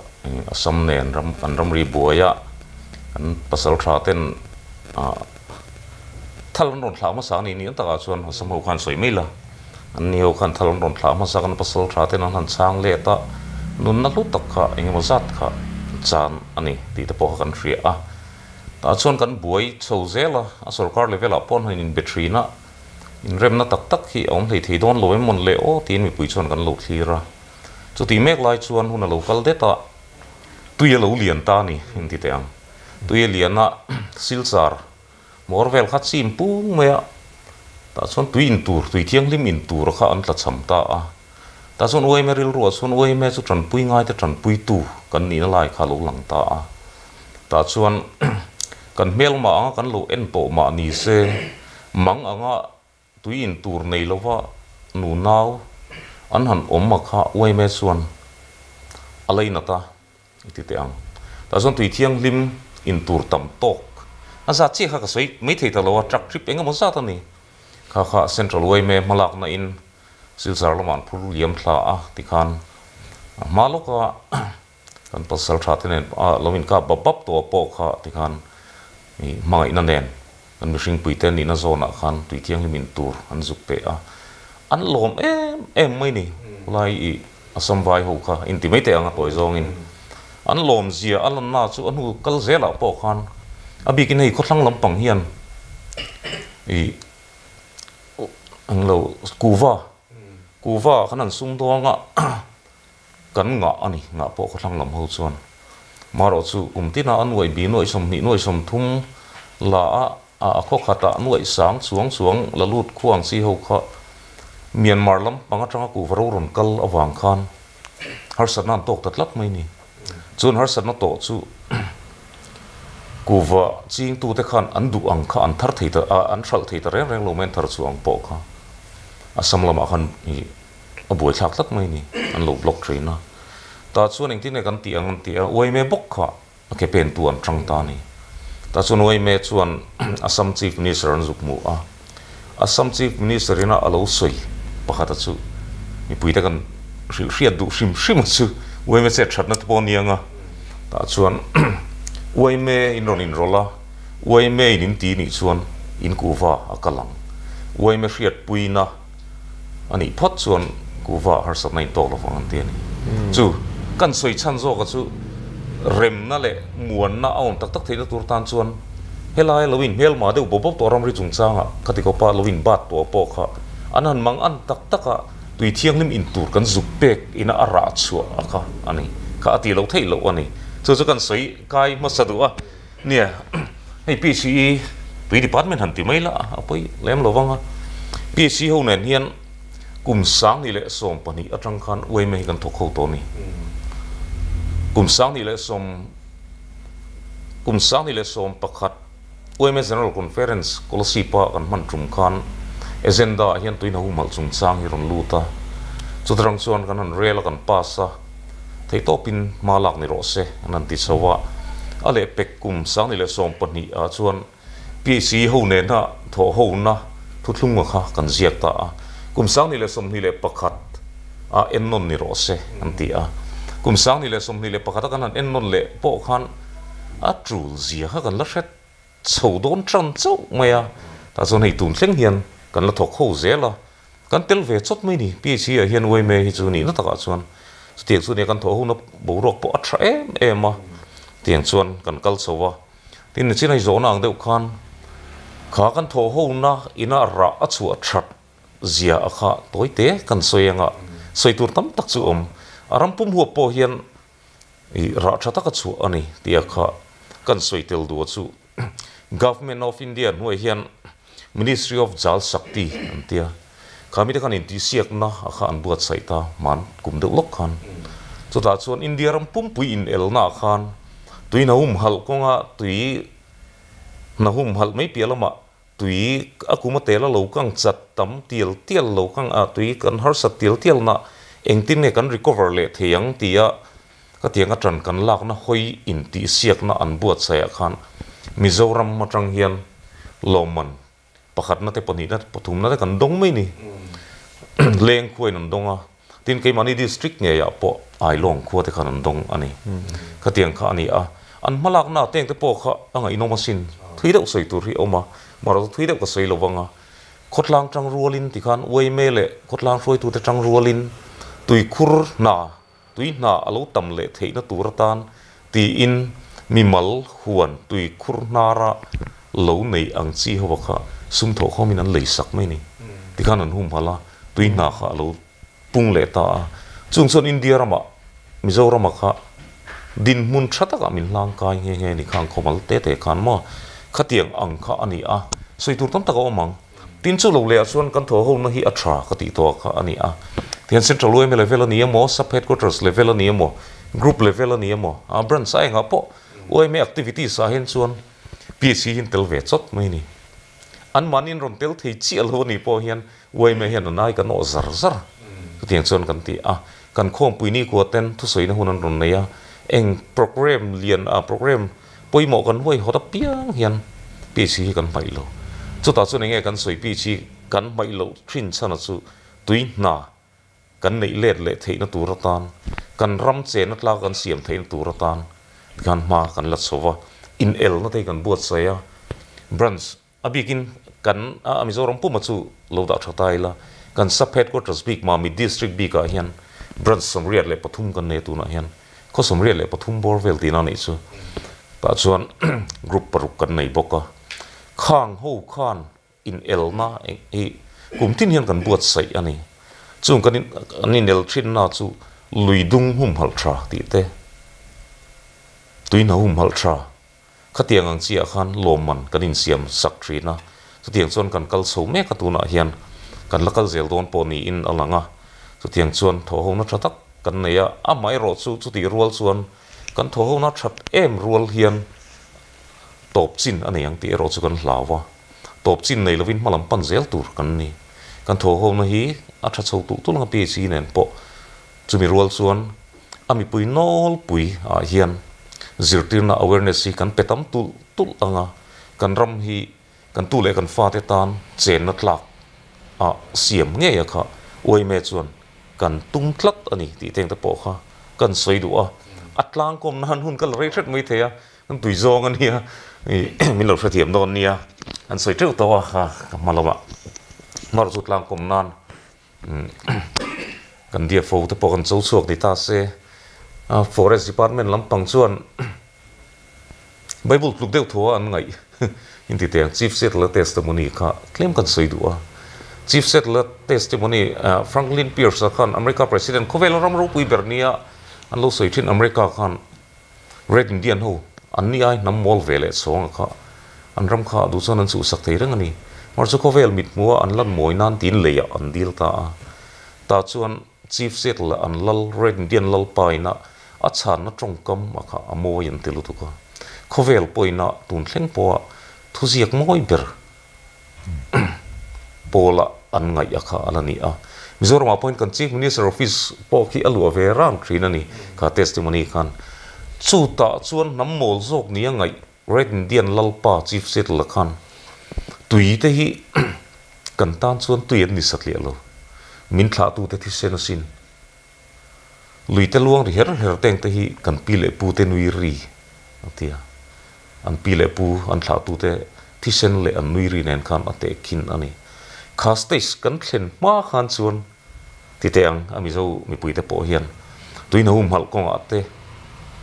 asam nen ram kan ram ri buaya kan pasal tha ten a thal ron thla ma sa ni ni ta ka chuan asam ho khan soi mela an ho khan thal ron thla ma sa kan pasal tha ten an han chang le ta nun na lu tak kha eng ma zat kha chan ani ti ta po kan ri a ta chuan kan buai chho zela a sarkar level a pon hin battery na in rem na tak tak hi ong thei thei don loi mon le o tin mi pui chuan kan lo thira chu ti mek lai chuan hun a local data tuya lo lian ta ni in ti teang tuya lian na silsar. Morvel khat sim pung me ta chuan tui in tur tui thiang lim in tur kha an tla cham ta a ta chuan oi meril ro chuan oi me chu tran pui ngai te tran pui tu kan ni na lai kha lo lang ta a ta chuan kan mel ma anga kan lo en to ma ni se mang anga tui in tur nei lo wa nu nau an han om ma kha oi me chuan alai na ta ti te ang ta chuan tui thiang lim in tur tam tok a za chi kha ka soi mai thei ta lo truck trip enga mo za ta ni kha kha central way me malak na in silsar laman phur liam thla a ti khan. Ma lo ka kan pasal tha te nen a lomin ka babab to po kha ti khan. Ni mai na nen, kan mi hring pui ten ni na zona khan, tui thiang lim in tur, an zuk pe a. An lom em em mai ni, lai i asam vai ho kha intimate anga toy zong in. An lom zia, an na chu, an hu kal zela po khan. Abi kin hei khotlang lampang hian. I ang lo vợ kuwa khanan sung do nga kan nga ani nga po khotlang lam ho chuan maro chu umtina an wai bi noi som ni noi som thum la a à, a à, kho khata nuai sang chuang chuang la lut khuang si ho kha myanmar lam panga tanga ku varo ron kal awang khan. Har sanan tok tatlat mai ni chun har san to chu vợ ching tu te khan an du ang kha an thar thei ta an à, thal thei ta reng reng lo men thar chu ang po kha asam lama ah khan i a thak tak mai ni, an lo block train na ta chuan eng tin kan ti ang ti a oi me bok kha ke pen tu an tang ta ni. Ta chuan oi me chuan assam chief minister an zuk mu a. Assam chief minister ina alo soi pakhat chu. Mi pui ta kan ril hriat du hrim hrim chu. Oi me che that na to ni anga. Ta chuan oi me in ron in rola oi me in ti ni chuan, in ku oi me hriat pui na อันนี้พอดส่วนกูว่าหาสมัยโตลฟังอันเดียนี่จู่กันสวยชันโซก็จู่เร็มนั่นแหละมวนน่าเอาตักตักทียนตัวตันชวนเฮลายลวินเฮลมาเดียวบบตัวรำริจุงจ้างอะคติกปาลวินบาดตัวปอกอะอันนั้นมังอันตักตักอะตุยเทียงนิมอินตูร์กันจุเปกอินาอาราชัวอะค่ะอันนี้ข้าตีเราเที่ยวอันนี้จู่จู่กันสวยกายมาสะดุอะเนี่ยให้พี่ชีตุยดีพาร์ตเมนต์หันทีไม่ละอะไปเล่มระวังอะพี่ชีเขาเนี่ย ani phot chuan ku va har sa nai to lo wang an ti ni chu kan soi chan zo ka chu rem na le muan na aun tak tak theina tur tan chuan helai lovin hel ma deuh bobop to ram ri chung changa khati ko pa lovin bat to po kha anan mang an tak taka tui thiang lim in tur kan zuk pek ina ara chu aka ani ka ati lo thei lo ani chu chu kan soi kai ma sadu a nia hei pi si tui department han ti mai la apoi lem lo wanga pi si ho nen hian kum sang ni le som pani atang khan wei me kan thok ho to ni kum sang ni le som kum sang ni le som pakhat wei me general conference kolsi pa kan man trum khan, agenda hian tuina hu mal chung chang hi ron luta chudrang chuan kan an rel kan pasa thei to pin malak ni ro se anan ti chawa ale pek kum sang ni le som pani a chuan pc ho ne na tho ho na thu thlung ma kha kan ziak ta a kum sang ni le som ni le pakhat, a en non ni ro se, an ti a. Kum sang ni le som ni le pakhat kan an en non le po khan, a trul zia ha kan la shet chho don tran chau a. Ta zo nei tun thleng hian, kan la thok ho zela kan tel ve chot mai ni, pi chi a hian wei me hi chu ni na ta ka chuan tiang chu ne kan tho ho na bo rok po a thra em em a. Tiang chuan kan kal chowa tin ni chinai zo nang deuh khan. Kha kan tho ho na, ina ra a chu a that zia a kha toy te kan soyanga soi tur tam tak chu om. Aram pum hu po hian i ra tha taka chu ani tia kha. Kan soi tel du chu. Government of india nuai hian ministry of jal shakti antia kami kan in siak na akha an buat saita man kum de lok khan. Chu ta chuan india ram pum pui in el na khan. Tui na hum hal konga tui na hum hal mai pialama tui akuma tela lo kang chat tam tiel tiel lo kang a tui kan har sa tiel tiel na engtin ne kan recover le theyang tia ka tianga tran kan lak na hoi in ti siak na an buat saya khan mizoram matang hian loman pakhat na te pani na pathum na te kan dong mai ni leng khuai nan donga tin ke mani district nge ya po ai long khu te khan an dong ani ka tiang kha ani a an malak na teng te po kha anga ino masin thui deuh soi tur hi oma มารถทุยเด็กก็สวยลบังว่ะคดลางจังรัวลินที่ขันอวยเมเล่คดลางช่วยตัวแต่จังรัวลินตุยคุรนาตุยนาอารมณ์ต่ำเละเทนตุวรตานตีอินมีมัลหวนตุยคุรนาระเหลวในอังซีฮวาบอกว่าซุ่มถกเขามีนั้นเลยสักไม่นี่ที่ขันนั้นหุ่มพละตุยนาค่ะอาราปุงเละตาจุงส่วนอินเดียระมะมิโซระมะค่ะดินมุนชัตกะมินลางกายเงี้ยนี่ข้างขมัลเตเตขันมา mo khatiang ang kha ani a. Soi tur tam ta ko mang tin chu lo le chuan kan tho ho na hi a thra ka ti to kha ani a. Tian central lo level ani mo sub headquarters level ani mo, group level ani mo. A brand sai nga po. Oi me activity sa hen chuan pc hin tel ve chot mai ni. An manin ron tel thei chi al ho ni po hian oi me hian nai kan no zar zar. Tiang chuan kan ti a. Kan khom pui ni ko ten thu soi na hunan ron neya eng program lian a, program bây mỏ gần bôi họ ta biếng hiền. Bị chi gần mấy lâu chú ta chú này nghe gần suy bị chi gần mấy lâu chuyên sao là chú tuy nà. Gần nấy lệ lệ thấy nó tù ra tan. Gần răm chế nó lao gần xiêm thấy nó tù ra tan. Gần mà gần lật số in el nó thấy gần buốt xe à brands à bị kinh gần à mình zoram pum mà chú lâu đã cho tay là gần sắp hết có trust big mà mình district big à hiền. Brands xong riết lệ pathum gần này tù nà hiền. Có xong riết lệ pathum bor vel tin anh ấy chú. ปะส่วนกรุ๊ปปรุกกันในบกข้างหูข้านอินเอลนาเอกลุ่มที่เห็นกันบวชใส่อันนี้จู่กันอันนี้เนลทรินนาจู่ลุยดุงหุ่มหัลทราตีเตตุยนาหุ่มหัลทราขเตียงอังเสียขันลมมันกันอินเสียมสักทรีนะสุดเตียงส่วนกันกัลสูแม่กตูนาเฮียนกันละกัลเซลโดนปนีอินอลังอะสุดเตียงส่วนโถหงนัทรักกันเนี่ยอะไม่รอดสู้สุดที่รัวส่วน kan tho ho na that em rual hian top chin ani ang ti ro chu kan hlawa top chin nei lovin malam pan zel tur kan ni kan tho ho na hi a tha chho tu tu nga pi chi nen po chumi rol chuan ami pui nol pui a hian zirtir na awareness hi kan petam tu tu anga kan ram hi kan tu le kan fa te tan chen na tlak a siam nge ya kha oi me chuan kan tung tlat ani ti teng te po kha kan soi du a อัตลางกมนันหุ่นก็เลยชัดไม่เทียนั่นตุยโจกันเนี่ยมีหลักเสียมโดนเนี่ยอันสวยเจ้าตัวค่ะมาแล้วะมารสุดลางกมนันกันเดียฟูตะปกันเจ้าสวกในตาเซอ่ฟอเรสต์ดีพาร์ตเมนต์ลำปังส่วนใบบุตรลูกเดียวทัวอันไงอินดิเตียงชีฟเซตและเทสต์มอนีค่ะเคลมกันสวยดูอะ chief settler testimony uh, Franklin Pierce kan Amerika presiden ko velo ramru pui bernia อันลูกสวยที่อเมริกาขันเรดินเดียนหูอันนี้ไอ้น้ำมอลเวลสองอะค่ะอันรำข้าดูสนันสุสักทีเรื่อันนี้มาสุขเวลมิดมัวอันลันมวยนั่นตีนเลยอันดีลตาตาชวนชีฟเซตละอันลัลเรดินเดียนลัลไปนะอาจานั่งตรงกรรมอะค่ะอโมยันติลุตุกะขเวลไปอยนะตุนเล่งปัวทุเสียกมวยเบร์โปอละอันไงอะค่ะอันนี้อะ mizoram appoint kan chief minister office po ki alu ave rang thrina ni ka testimony khan chu ta chuan nam mol zok ni ngai red indian lalpa chief settler khan tui te hi kan tan chuan tui an ni sat le lo min thla tu te thi sen sin lui te luang ri her her teng te hi kan pi le pu te nui ri atia an pi le pu an thla tu te thi sen le an nui ri nen khan ate kin ani khas tes kan thlen ma khan chuan thì tiếng à mi zo mi pui te po hian tui na hum hal kong ate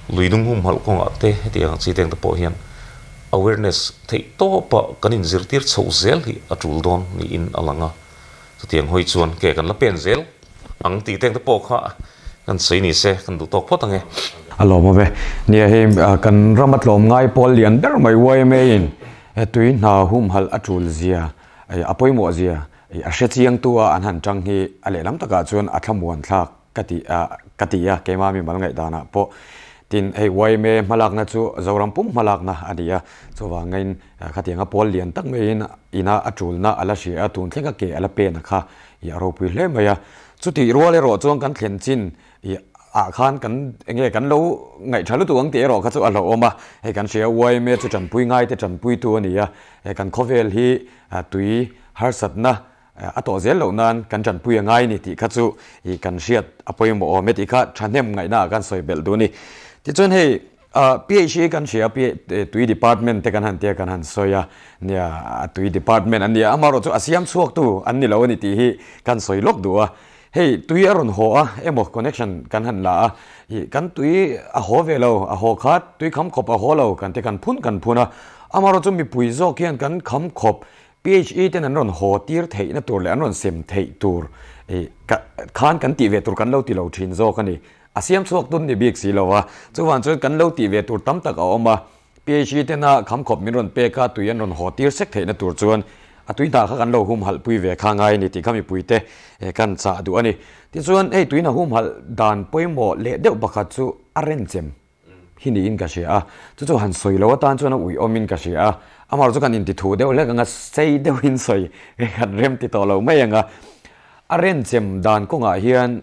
lui đúng hum hal kong ate thì tiếng chỉ tiếng tế po hiền. Awareness, thấy to pa kanin zirtir sâu zel ở chủ don ni in ở lăng à tiếng hơi chuồn, kể kan la pen zel ang ti tiếng te po kha kan sei ni se đủ to tok tăng nghe. Alo mo ve nia he kan à, ramat lom ngay Paul lian đỡ mai quay mày in. E tui na hậu ở chủ zia apoi mo zia a she chiang tua an han chang hi a le lam taka chuan a thlamuan thla kati a kati a ke ma mi mal ngai dana po. Tin, hei, wai me malak na chu zoram pum malak na adia chu wa ngain khatianga pol lian tak me in, ina atul na ala shi a tun thlenga ke ala pe na kha. Ya ro pui hle maya chu ti ro le ro chuang kan thlen chin. A khan kan nge kan lo ngai thalu tu ang te ro kha chu alo oma he kan share wai me chu chan pui ngai te chan pui tu ani ya he kan khovel hi tui har sat na a to zel lo nan kan chan pui ngai ni ti kha chu. I kan shiat apoi mo me ti kha. Thanem ngai na kan soi bel du ni. Ti chon hei PHC kan share pi tui department te kan han te kan han soya nia tui department an nia amaro chu asiam chuak tu an ni lo ni ti hi kan soi lok du a. Hei, tui aron ho a. Emo connection kan han la a. Kan tui a ho ve lo. A ho khat tui kham khop a ho lo. Kan te kan phun kan phuna amaro chu mi pui zo kian kan kham khop. PhD ten an ron ho tir thei na tur le an ron sem thei tur e khan kan ti ve tur kan lo ti lo thin zo kan ni asiam chuak tun ni bik si lo wa chuwan chu kan lo ti ve tur tam tak a oma PhD ten a kham khop min ron pe ka tui an ron ho tir sek thei na tur chuan a tui da kha kan lo hum hal pui ve kha ngai ni ti khami pui te kan cha du ani ti chuan ei tui na hum hal dan poimo le deuh pakhat chu a ren chem hi ni in ka she a chu chu han soi lo tan chuan a ui omin ka she a amar chu kan in ti thu deuh le ka sei deuh in soi. E kan rem ti to lo mai anga a ren chem dan ko nga hian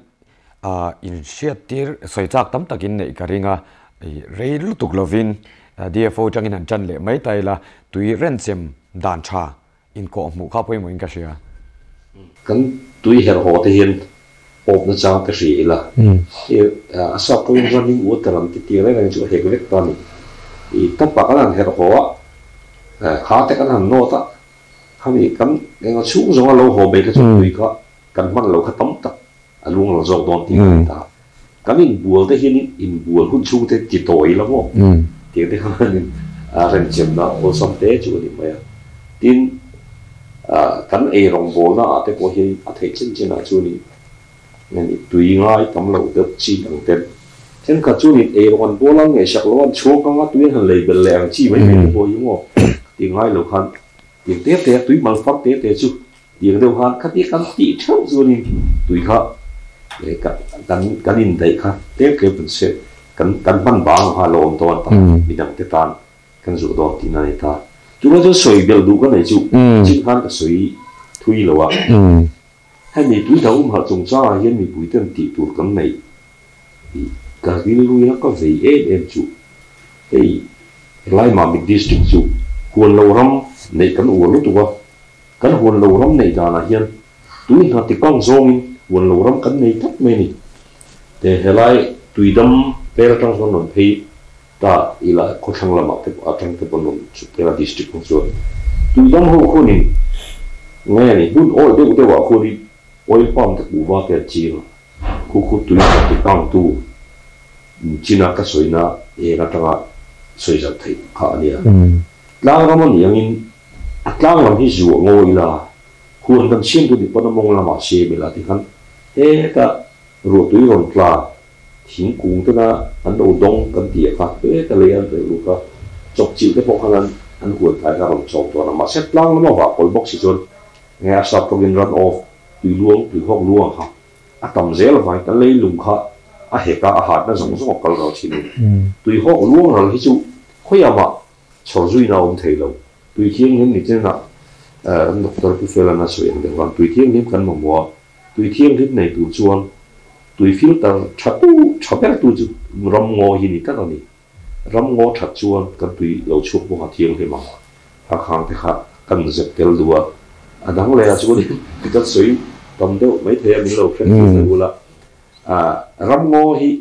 a in shiat tir soi chak tam takin nei ka ringa rei lutuk lovin DFO changin han chan le mai tai la tui ren chem dan cha in ko mu kha poi mo in ka shia kan tui her ho te hin op na chang ka shi la. E a sa poi running u taram ti ti le nang chu he gek ta ni. I ta pa kan her ho a kha te kan han no ta khami kan ngang chu zong lo ho be ka chu tui ka kan man lo kha tam ta a lung lo zong don ti ta kan in buol te hin in buol hun chu te ti toi la mo ti te kan a ren chem na o som te chu ni ma tin kan e rong bo na ate ko hi a thei chen chen a chu ni ngani tui ngai tam lo de chi dang ten chen ka chu ni e rong bo lang nge sak lo chu ka nga tui han lei bel le chi mai mai bo yi mo tiếng nói lục hận tiếng tiếp thế túi bằng phong tiếp thế chú tiếng lục hận khát tiếng cắn chỉ trước rồi đi túi họ để cắn cắn cắn nhìn thấy khát tiếp kế bên sẽ cắn cắn băng băng hoa lộn toàn ta ừ. bị đâm cái tan. Cắn rủ đó thì này ta. Chúng nó cho sủi biểu đủ cái này chú chính hắn là sủi thui lỗ à hay mình túi đầu mà trồng cho hay mình bụi tên tỷ tụ cắn này. Cả cái lui nó có gì êm em chú thì lại mà mình đi chụp huồn lâu rắm này cần uống lúc tụi cần huồn lâu rắm này là là hiện túi nó thì con zong huồn lâu rắm cần này thắt mấy này để hệ lại tùy đâm bé trong số nông phi ta là ila ko thang lama te atang te ponom te là district ko rồi tùy đâm hậu ko này nghe này, bun ôi tôi te wa ko đi. Ôi phong te bù ba cái chi rồi khu khu tùy thì tăng tu. China ka soina e là ta soi sa thei kha ni a ừ. la ga mo ni yang in atlang lam hi zu ngo ila huan kan chen tu di pa mong lama se mi la ti kan e ka ro tu yon tla thing kung ta na an do dong kan ti ka e ta le an te lu ka chok chiu te po kan an huan thai ka rom chok to na ma set lang ma wa kol box si chon nghe sa to gin run off tùy luông tùy hốc luông ha a dễ là phải ta lấy lùng kha a cả a nó giống giống cái nào chỉ tùy hốc luông là cái chú. Khối à mà cho duy nào ông thầy lâu tùy thiên những gì thế nào? Ờ doctor phê là nó sửa được còn tùy thiên những cái mà mua. Tùy thiên cái này tùy chuan tùy filter tu chặt bé tu ram ngô hi ni ta ni ram ngô chặt chuan cái tùy lâu chuột bộ hạt thiên cái mà. Ha khang thế khác cần dẹp tel à đáng lẽ là chú đi cái suy tầm đâu mấy thế mình lâu phép tu à ram ngô hi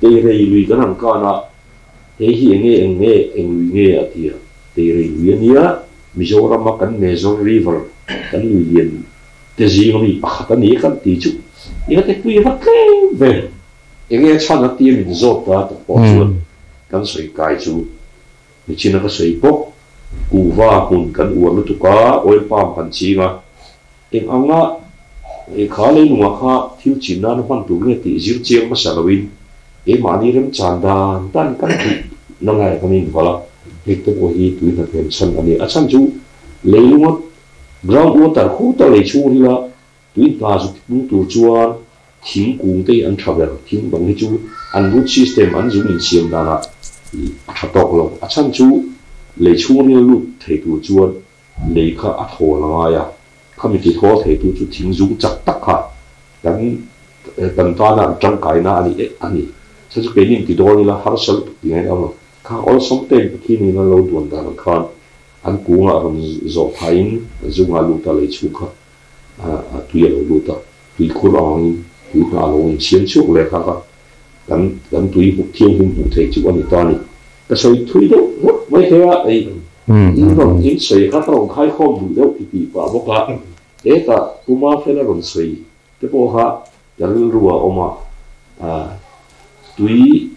te re lui ka nan ka na he hi nge nge eng lui nge ya tia te re lui ni ya mizoram ma kan mezong river kan lui yen te zi mi pa ta ni kan ti chu ya te tu ya va ke ve enge chan na ti min zo ta ta po chu kan soi kai chu ni china ka soi po ku va hun kan u lu tu ka oil palm kan chi nga eng anga e kha le nu kha thiu chin na man tu nge ti zir chiang ma sa lawin e ma ni rem chan dan tan kan ti na ngai ka min wala hek to ko hi tu thêm pen chan ani a chan chu le lu ngot ground water khu ta lấy chu ni la tu ta zu tu tu chuan thing kung te an travel thing bang hi chu an root system an zum in siam dana a tok lo a chan chu le chu ni lu thei tu chuan le kha a tho la nga à, không ti tho thei tu chu thing dùng chak tắc kha dan dan ta là chang kai na ani ani sa chu kenin ti do ni la har sal ti ngai am kha all som te ki ni na lo duan da khan an ku nga ron zo phain zunga lu ta le chu kha a tu ye lo lu ta. Tu khu rong tu na lo in chen chu le kha kha dan dan tu i huk thiang hum hu thei chu ani ta ni ta soi thui do mai he a ai in ron in soi kha ta ron khai khom du do pi pi pa bo ka e ta kuma fe la ron soi te po ha yal ruwa oma a tuy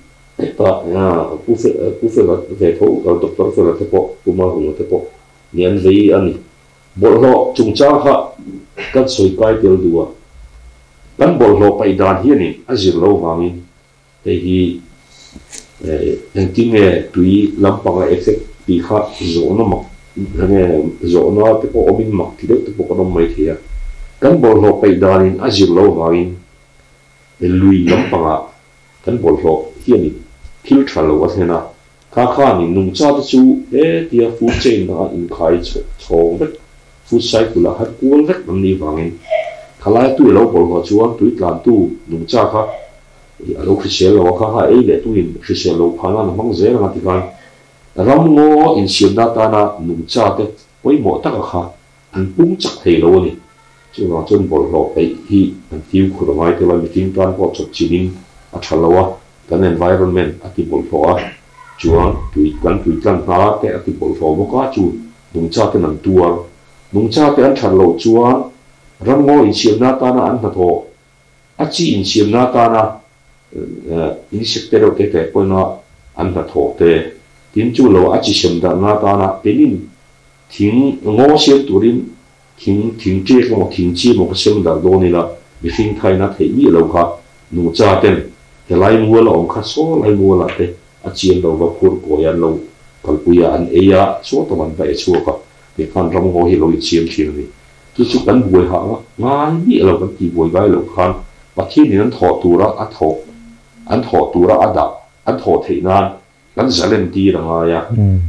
ta na ku fe ku fe la ve tho ka doctor fe la te po kuma hu te po nian vei ani bol lo chung cha kha kan soi kai tel duwa kan bol lo pai dan hi ni azir lo wangin te hi en tinge tui lampang effect pi kha zo no mak nge zo no te po omin mak ti te po ko mai thia kan bol lo pai dan in azir lo wangin e lui lampanga kan bol lo hi ni thil thalo wa hena kha kha ni nung cha ta chu e tia food chain na in khai chong vek food cycle la hat kual vek nam ni wangin khalai tu lo bol ho chuan tu tlan tu nung cha kha alo khrisel lo kha ha e le tu in khrisel lo phanga na mang zel na ti kan ram ngo in siam da ta na nung cha te oi mo ta kha an pung chak thei lo ni chu wa chun bol lo pe hi an tiu khu da mai te la mi tin tan ko chok chining a thalawa kan environment a ki bol pho a chuan tui kan tui kan ha te a ki bol pho bo ka chu nung cha te nan tuar nung cha te an thar lo chuan ram ngo in siam na ta na an na tho a chi in siam na ta na ờ, ờ, in sik te ro te te po na an na tho te tin chu lo a chi siam da na ta na penin thing ngo siam turin thing thing che ko thing chi mo ko siam da do ni la. Mi thing thai na thei mi lo ka nung cha ten he lai mua lo ông kha so lai mua la te a chian lo va phur ko yan lo kal pu ya an eya so to man ba e chu ka kan ram ho hi lo i chiam chiam ni tu chu kan buai ha ngai mi lo kan ti buai bai lo khan pa thi ni an tho tu ra a tho an tho tu ra a da an tho thei na kan zalen ti ra nga ya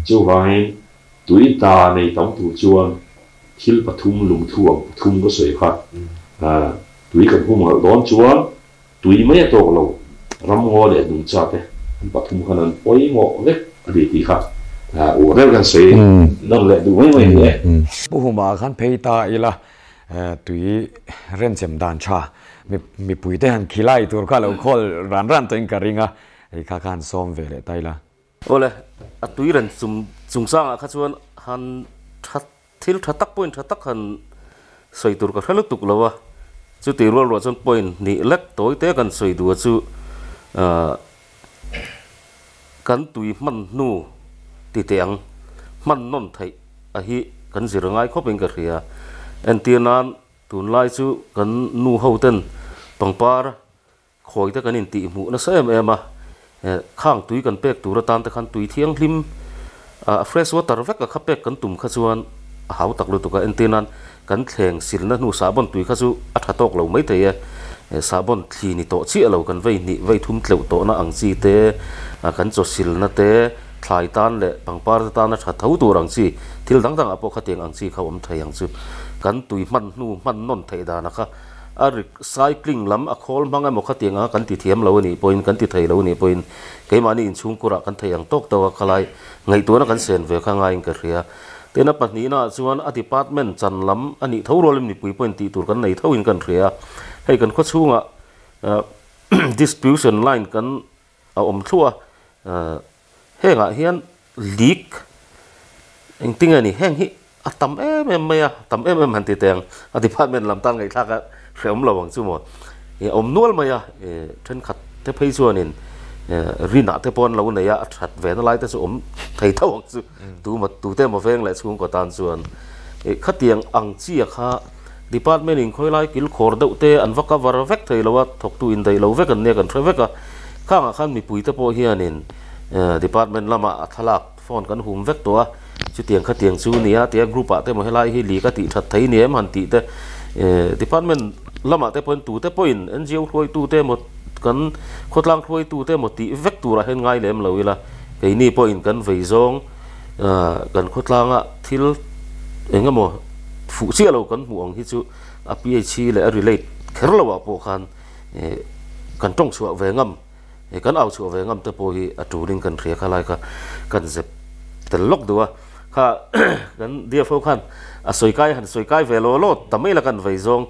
chu vai tui ta nei tong tu chuan thil pathum lung thuam pathum ko soi kha à tui kan hum hal don chuan tui mai to lo ram ngo le dung cha te pathum khanan poi ngo vek ri ti kha à u rel kan sei nang le du mai mai ne bu huma khan phei ta ila tui ren chem dan cha mi mi pui te han khilai tur kha lo khol ran ran to in ka ringa ei kha khan som ve le tai la ole a tui ren zum chung sang a kha chuan han that thil tha tak point tha tak han soi tur ka thaluk tuk lawa chu ti rol ro chon point ni lek toy te kan soi du chu Ờ, kan tui man nu ti tiang man non thai a à hi kan zir ngai khop in ka ria en tianan tun lai chu kan nu ho ten par khoi te kan in ti mu na sem em a à. ờ, khang tui kan pek ra tan te khan tui thiang hlim. A fresh water vek ka khapek kan tum kha chuan. A hau tak lu tu ka en tianan kan thleng sil na nu sa bon tui kha chu. A tha tok lo mai te ye sabon thli ni to chi alo kan vei ni vei thum tleu to na ang chi te kan cho sil na te thlai tan le pangpar ta na tha thau tur ang chi thil dang dang apo khateng ang chi khawam thai ang chu kan tui man nu man non thei da na kha a cycling lam a khol manga mo khateng a kan ti thiam lo ni point kan ti thei lo ni point ke mani in chung kura kan thei ang tok to khalai ngai tu na kan sen ve kha ngai ka ria tena pahni na chuan a department chan lam ani thorol ni pui point ti tur kan nei thau in kan ria hei kan khaw chunga distribution line kan a om thua. Henga hian leak. Eng tinga ni heng hi. A tam em em maya tam em em han ti teng a department lam tan ngai thaka rem lo wang chu mo e om nual maya e then khat te phei chuan in rina te pon lo nei a that ve na lai te chu om thei thau chu tu ma tu te ma veng le chung ko tan chuan e khatiang ang chi a kha department in khoi lai kil khor deuh te an vaka var vek thei lowa thok tu in dei lo vek an ne kan thre a. Khang khan mi pui te po hianin eh, department lama athalak phone kan hum vek to a chu tiang kha tiang chu nia te group a te mo helai hi li ka ti that thei ni em han ti te. Eh, department lama te point tu te point ngo khoi tu te mo kan, khotlang khoi tu te mo ti vek tu ra hen ngai lem lo ila. Ke ni point kan vei zong eh, kan khotlang thil engamo phụ chia lo kan mu ang hi chu a phd le a relate kher lo wa po khan cần tong sửa về ngầm kan au chu ve ngam te po hi a tu ring kan thria khalai ka cần zep tel lok duwa kha cái dia fo cái a soi cái han soi kai ve lo lo tamai la kan ve zong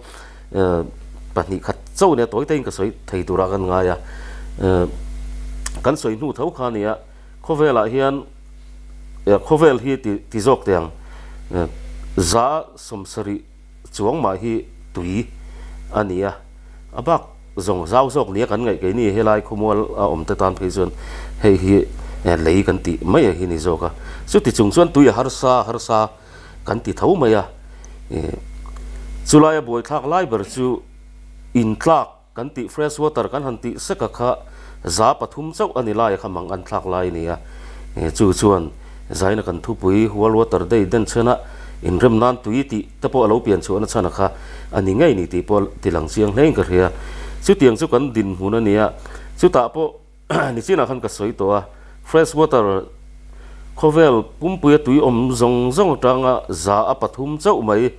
pahni khat chau ne toy tein ka soi thei tura cần nga ya kan soi nu thau khan ya khovela hian khovel hi ti ti zok tiếng za somsari chuang ma hi tui ania abak zong zau zok nia kan ngai ke ni helai khumol a om te tan phezon hei hi lei kan ti mai hi ni zoka chu ti chung chuan tui har sa har sa. Kan ti thau mai a à. chulai boi thak lai à, ber chu in tlak kan ti fresh water kan han ti seka à kha. Za pathum chau ani lai khamang an thak lai ni a chu chuan zaina kan thu pui hual water dei den chena in rem nan tui ti te po alo pian chu na chana kha ani ngai ni ti pol ti lang chiang hleng ka ria chu tiang chu kan din huna nia chu ta po ni china khan ka soi to a fresh water khovel pumpui tui om zong zong tanga za a pathum chau mai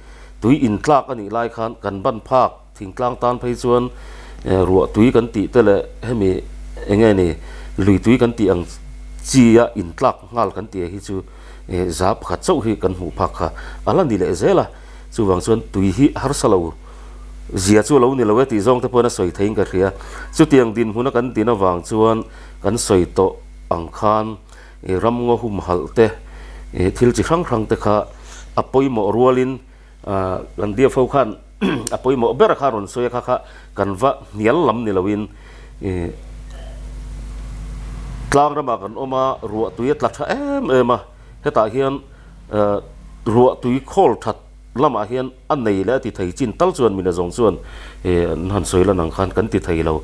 tui in tlak ani lai khan kan ban phak thing tlang tan phei chuan ruwa tui kan ti te le hemi enge ni lui tui kan ti ang chi a in tlak ngal kan ti hi chu E zap za pakhat chau hi kan hmu phak kha. Ala ni le zela, chu wang chuan tui hi har salo zia chu lo ni lo e, ti zong te pona soi thein ka ria chu tiang din huna kan tin awang chuan kan soi to ang khan e ram ngo hum hal te. E thil chi hrang hrang te kha apoi mo rualin kan dia fo khan apoi mo ber kha ron soi kha kha, kan va nial lam ni lawin e tlang rama kan oma ruwa tuya tla tha em em a heta hian ruwa tui khol that lama hian an nei le ti thei chin tal chuan mina zong chuan e han soi la nang khan kan ti thei lo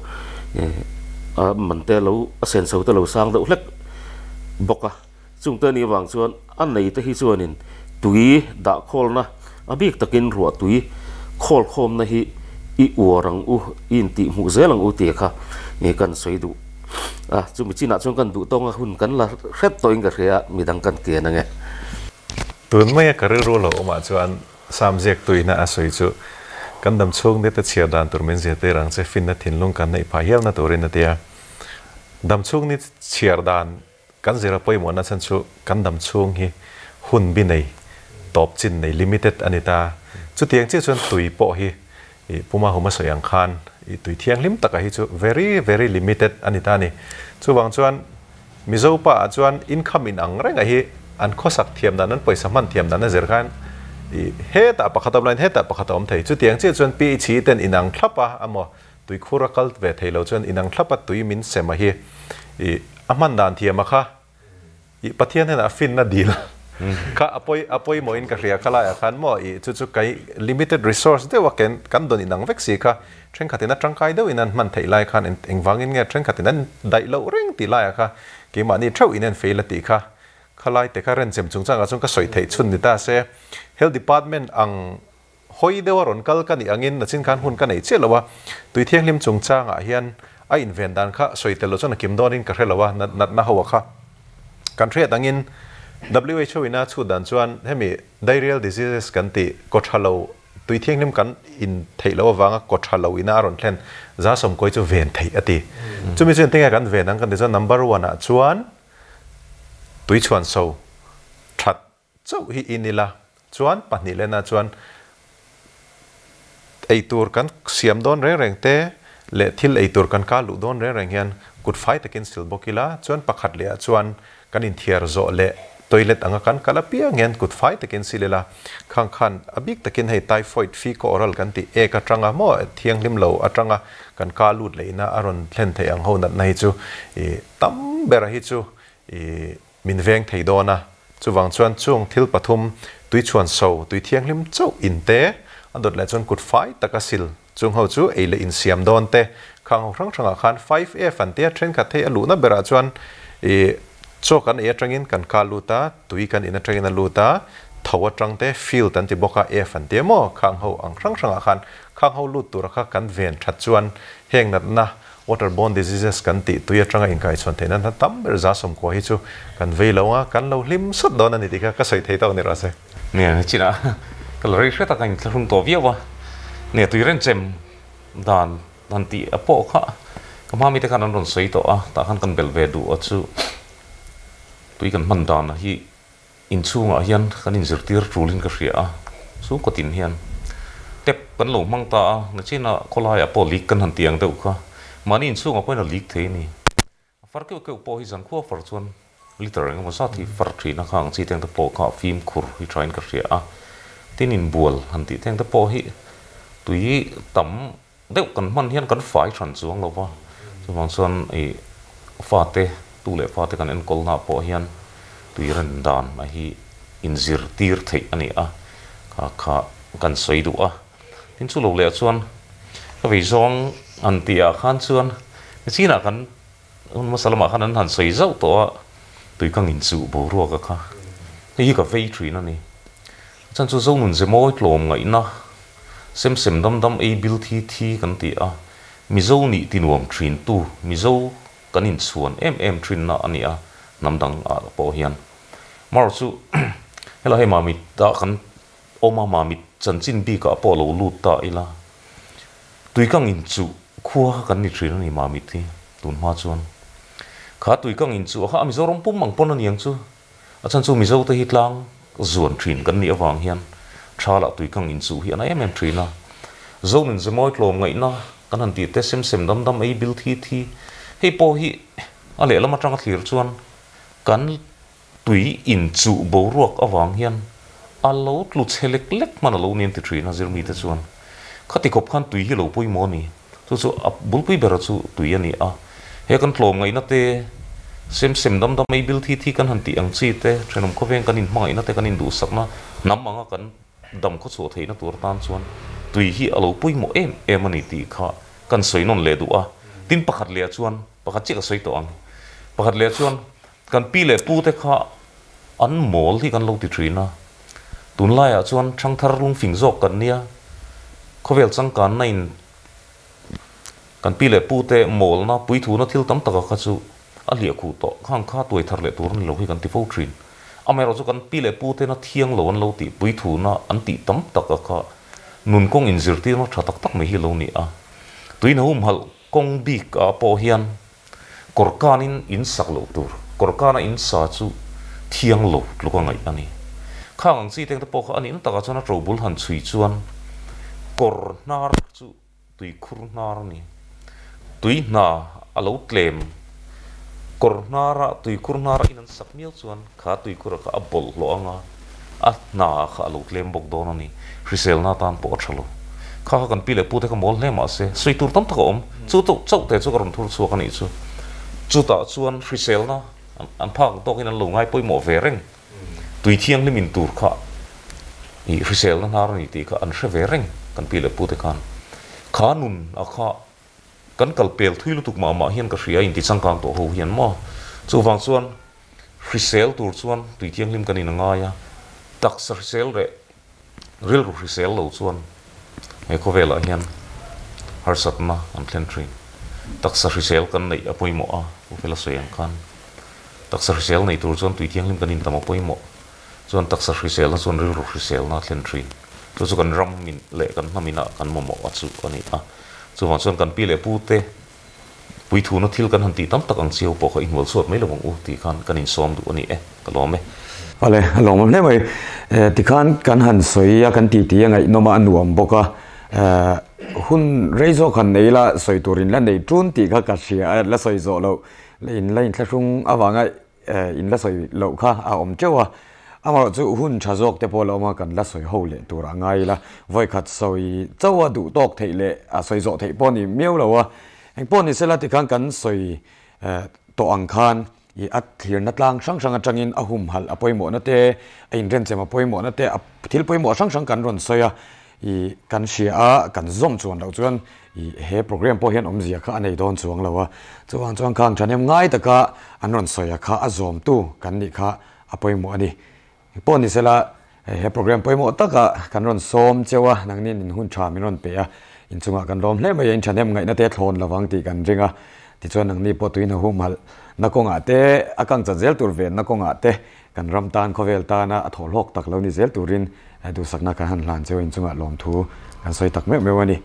a man te lo a à, sen so te lo sang lo hlek boka à, chung te ni wang chuan an nei te hi chuan in tui da khol na. À, a bik takin ruwa tui khol khom na hi. I urang u, in ti mu zelang u te kha. Nge kan soi du à chúng mình chỉ nói chung cần đủ tông à hun cần là hết tôi 应 cái à mình đang cần kia nè tuần mấy cái rưu lo mà cho anh subject tôi na asoi chú. Cần đâm chung để ta chia đàn tụi mình giết tới rằng sẽ fin na thiên lung cần này phải hiểu na torin na tia. Đâm chung ni chia dan kan zera poi mo na chan chú. Cần đâm chung hi. Hun bi này top chân này limited anita chú tiếng chứ chuan tùy po hi. Puma homa soyang khan. Tui thiang lim taka hi chu very very limited ani ta ni. Chu wang chuan mizo pa chuan income in ang renga hi an khosak thiam dan an paisa man thiam dan zer khan. He ta pakhatam line he ta pakhatam thei. Chu tiang che chuan pi chi ten inang thlapa amo tui khura kal ve theilo chuan inang thlapa tui min sema hi i aman dan thiam kha. I pathian na fin na dil ข้าอภัยอภัยมอินกับเรียกข้าลายขันมออีชุดชุดไก่ limited resource เดียวกันกันโดนนังเวกสีค่ะเช่นขัดนั้นจังไก่เดียวนั้นมันไทยลายขันเองวังเงี้ยเช่นขัดนั้นได้เล่าเร่งตีลายค่ะกี่มันนี่เท่าอินันเฟลตีค่ะข้าลายแต่ข้าเรนเซมจงจังอาจงก็สวยไทยชุนนี่ตาเซ่ health department อังหอยเดียวรอนกัลกันอีอังเงินนั่นสินคันหุ่นกันไอเชื่อแล้วว่าตุยเที่ยงลิมจงจังอาเฮียนไออินเวนดันค่ะสวยแต่เราจะนักกิมดอนินกันเรื่องว่านัดนัดนะฮาวค่ะกันเทรดน WHO ina chu dan chuan hemi diarrheal diseases kan ti ko thalo tui thiang nim kan in thei lo wanga ko thalo ina ron thlen za som koi chu ven thei ati chumi chen tenga kan ven ang kan de number 1 a chuan tui chuan so. That chau hi inila chuan pahni lena chuan eitur kan siam don reng reng te. Le thil eitur kan ka lu don reng reng hian. Good fight against silbokila chuan pakhat le chuan kan in thiar zo le toilet anga kan kalapia, ngen kut fai takin silela. Khang khan abik takin hei typhoid fi ko oral kan ti e ka tranga mo, thiang lim lo atanga kan ka lut leina aron thlen thei ang ho nat nai chu. E tam bera hi chu e min veng thei dona. Chuwang chuan chung thil pathum, tui chuan so tui thiang lim chau in te. Andot le chuan kut fai takasil chung ho chu eile in siam don te. Khang rang ranga khan 5f an te thren kha the alu na bera chuan e cho kan e atangin kan ka luta, tui kan in atangin a luta. Thawa tangte feel tan ti boka e fan te mo. Khang ho ang rang rang khan. Khang ho lut tur kha kan ven that chuan. Heng nat na waterborne diseases kan ti tuya tanga in kai chuan thena na. Tam ber za som ko hi chu. Kan ve lo kan lo lim sat don ani tika ka sai thei taw ni ra se. Nè chi na ka lo ri là kan không to vi wa ne tùy ren chem dan dan ti apo kha. Kama mi te kan ron sei to a ta kan kan bel ve du a chu tui kan man dan hi in chunga hian kan in zirtir trulin ka hria chu ko tin hian tep kan lo mang ta na china kolai apo lik kan han tiang deuh kha mani in chunga poina lik the ni far ke ke po hi zang khuwa far chuan liter ng mo sa thi far thi na khang chi teng ta po kha phim khur hi train ka hria tin in bual han ti teng ta po hi tui tam deuh kan man hian kan fai than chuang lo wa chu wang chuan e fa te tu le fa te kan en kol na po hian tui ran dan ma hi in zir tir thei ani a. Kha kha kan soi du a. Tin chu lo le chuan, ka vi zong an tia khan chuan chi na kan, un masalama khan an han soi zau to a. Tui kang in chu bo ro ka kha. Hi ka vei thui na ni. Chan chu zo nun ze moi tlom ngai na. Sem sem dam dam a bil thi thi kan ti a. Mi zo ni tinuam thin tu. Mi zo kan in chuan em em trin na ania namdang a po hian. Mar chu hela he mami ta kan oma mami chan chin bi ka po lo lu ta ila. Tui kang in chu, khua kan ni trin ni mami thi tun ma chuan. Kha tui kang in chu ha mi zorom pum mang pon aniang chu. A chan chu mi zo te hi tlang, zuan thin kan ni awang hian. Tha la tui kang in chu hi na em em trina zo nin zemoi tlom ngai na, kan han ti te sem sem dam dam ei bil thi thi hei po hi, a le lama tang thlir chuan kan tui in chu bo ruak awang hian a lo tlu chelek lek man a lo nin ti trina zir mi te chuan khati kop khan tui hi lo pui mo ni chu chu a bul pui bera chu tui ani a he kan tlom ngai na te sem sem dam dam ei bil thi thi kan han ti ang chi te thenom ko veng kan in mai na te kan in du sak na nam anga kan dam ko chu thei na tur tan chuan tui hi alo pui mo em em ani ti kha kan soi non le du a ตินประคัดเลียชวนประคัดจิกสวยตัวอันประคัดเลียชวนกันปีเล่ปูเต่ข้าอันหมอลที่กันลงติทรีนะตุนไล่ชวนช่างทารุงฝิงโจกกันเนี่ยเขาเวลสังการในกันปีเล่ปูเต่หมอลนะปุยถูนะทิลตั้มตะกะข้าจูอันเลียคู่ต่อข้างข้าตัวทารเลตัวนั้นเราให้กันที่ฟทรีนอเมริกากันปีเล่ปูเต่นะเที่ยงหลวนเราติปุยถูนะอันติตั้มตะกะข้านุนกงอินซิร์ตีนะชาตักตักไม่ฮิโลนี่อะตุยนะหุ่มหัล công kong ở bộ po hian con in in sak lo tur con in sa chu thiêng lộ lúc ka anh ani khang ang chi teng te po in ani na taka chana trobul han chui chuan. Kor nar chu tui khur nar ni tui na alo tlem kor nara tui kur nara inan sak miel chuan. Kha tui kur ka abol lo anga at na kha alo tlem bok don ani risel na tan po thalo ข้ากันปีเลยพูดให้เก็มอลเล่มาเสิยสุดทุกตั้งแต่ผมสุดตุกสุดแต่สุดกันทุกสวนกันอีกสุดจุดต่อส่วนฟรีเซลเนาะอันพักตัวกินลงให้ปุยหมอเวริงตุยเที่ยงนี่มินตูร์ค่ะนี่ฟรีเซลนั่นฮาร์นี่ตีก็อันเชเวริงกันปีเลยพูดใกันข้านุนอะข้ากันกับเปลทุยลุตุกมาหมาเฮียนกระเสียอินติสังกังตัวหูเฮียนมาสูฟังส่วนฟรีเซลตูร์ส่วนตุยเที่ยงริมกันอีนง่ายะตักฟรีเซลเร่เรื่องฟรีเซลเหาส่วน kha na mo he ko vela hian har na an thlen trin tak sa kan nei mo a ko vela kan. Nei tur tui thiang lim kan in tam mo. Ru na thlen chu kan ram min le kan hamina kan mo mo a chu ani a. Chu wang chuan kan pi le pu te. Pui thu na thil kan han ti tam tak ang chiu po kha in wal mai lo u ti khan kan in som du ani e ka ale lo mai eh, ti khan kan han soi ya kan ti ti ngai no ma anuam boka hun rezo khan nei la soi turin la nei tun ti kha ka sia la soi zo lo. In la in thlung awanga in la soi lo kha a om chewa amar chu hun chazok te pol ma kan la soi ho le tur angai la. Voi khat soi chawa du tok thei le, a soi zo thei poni mieu lo wa eng poni sela ti kan kan soi to ang khan. I at thir na tlang sang sang atangin ahum hal apoi mo na te in ren chema poi mo na te thil poi mo sang sang kan ron soya i kan 이 kan zom chuan lo chuan i he program po hian omzia kha anei don chuang lawa chuan chuan khang thanem ngai taka anron soya kha a zom tu kan ni kha apoi apoimo ani po ni sela he program poimo taka kanron som chewa nangnin in hun tha mi ron pe a in chunga kan lom hle mai in thanem ngai na te thlon lawang ti kan ringa ti chuan nang ni po tuin hu mal na ko nga te akang cha zel tur ve na ko nga te kan ram tan khovel ta na a thol hok tak lo ni zel turin du sakna ka han lan chewa in chunga lom thu kan soi tak me me wani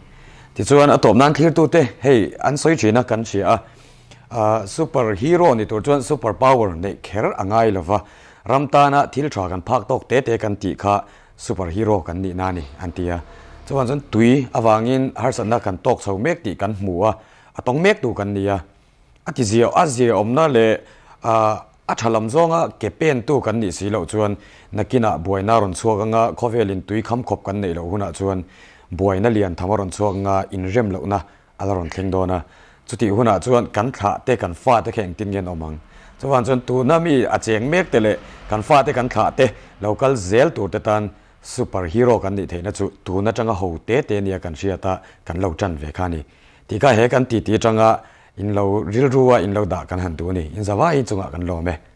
ti chuan a top nan thlir tu te hey an soi china kan chi a super hero ni tur chuan super power nei kher angai lova ramtana thil tha kan phak tok te te kan ti kha superhero kan ni nani antia chuan chun tui awangin har sanna kan tok chho mek ti kan hmuwa atong mek tu kan nia ati zio a zio omna le a a thalam zonga ke pen tu kan ni si lo chuan nakina boina ron chuanga khovelin tui kham khop kan nei lo huna chuan boina lian thamaron chuanga in rem lo na alaron thleng dona chuti huna chuan kan tha te kan fa te kheng tin gen omang สวันจน อาถลำซองอะเก็บเป็นตู้กันนี่สิเราชวนนักกินอะบวยน่ารอนชัวกันอะคอฟเฟลินตุยคำขบกันนี่เราหุ่นอะชวนบวยน่าเลียนทำรอนชัวกันอะอินเรมเรานะอารอนเข่งโดนะจุดที่หุ่นอะชวนกันขาเตกันฟาดเตแข่งตินเงินออกมังชวนชวนตัวน่ามีอาเจียงเมกเตเลยกันฟาดเตกันขาเตเราก็เซลตัวเตตันซูเปอร์ฮีโร่กันนี่เทนะจุตัวน่าจังอะหูเตเตเนี่ยกันเชียตากันเราจันเวคานี่ที่ก็เหกันตีตีจังอะ in lo, ril ruwa in lo da kan han tu ni. In zawa i chunga kan lo me.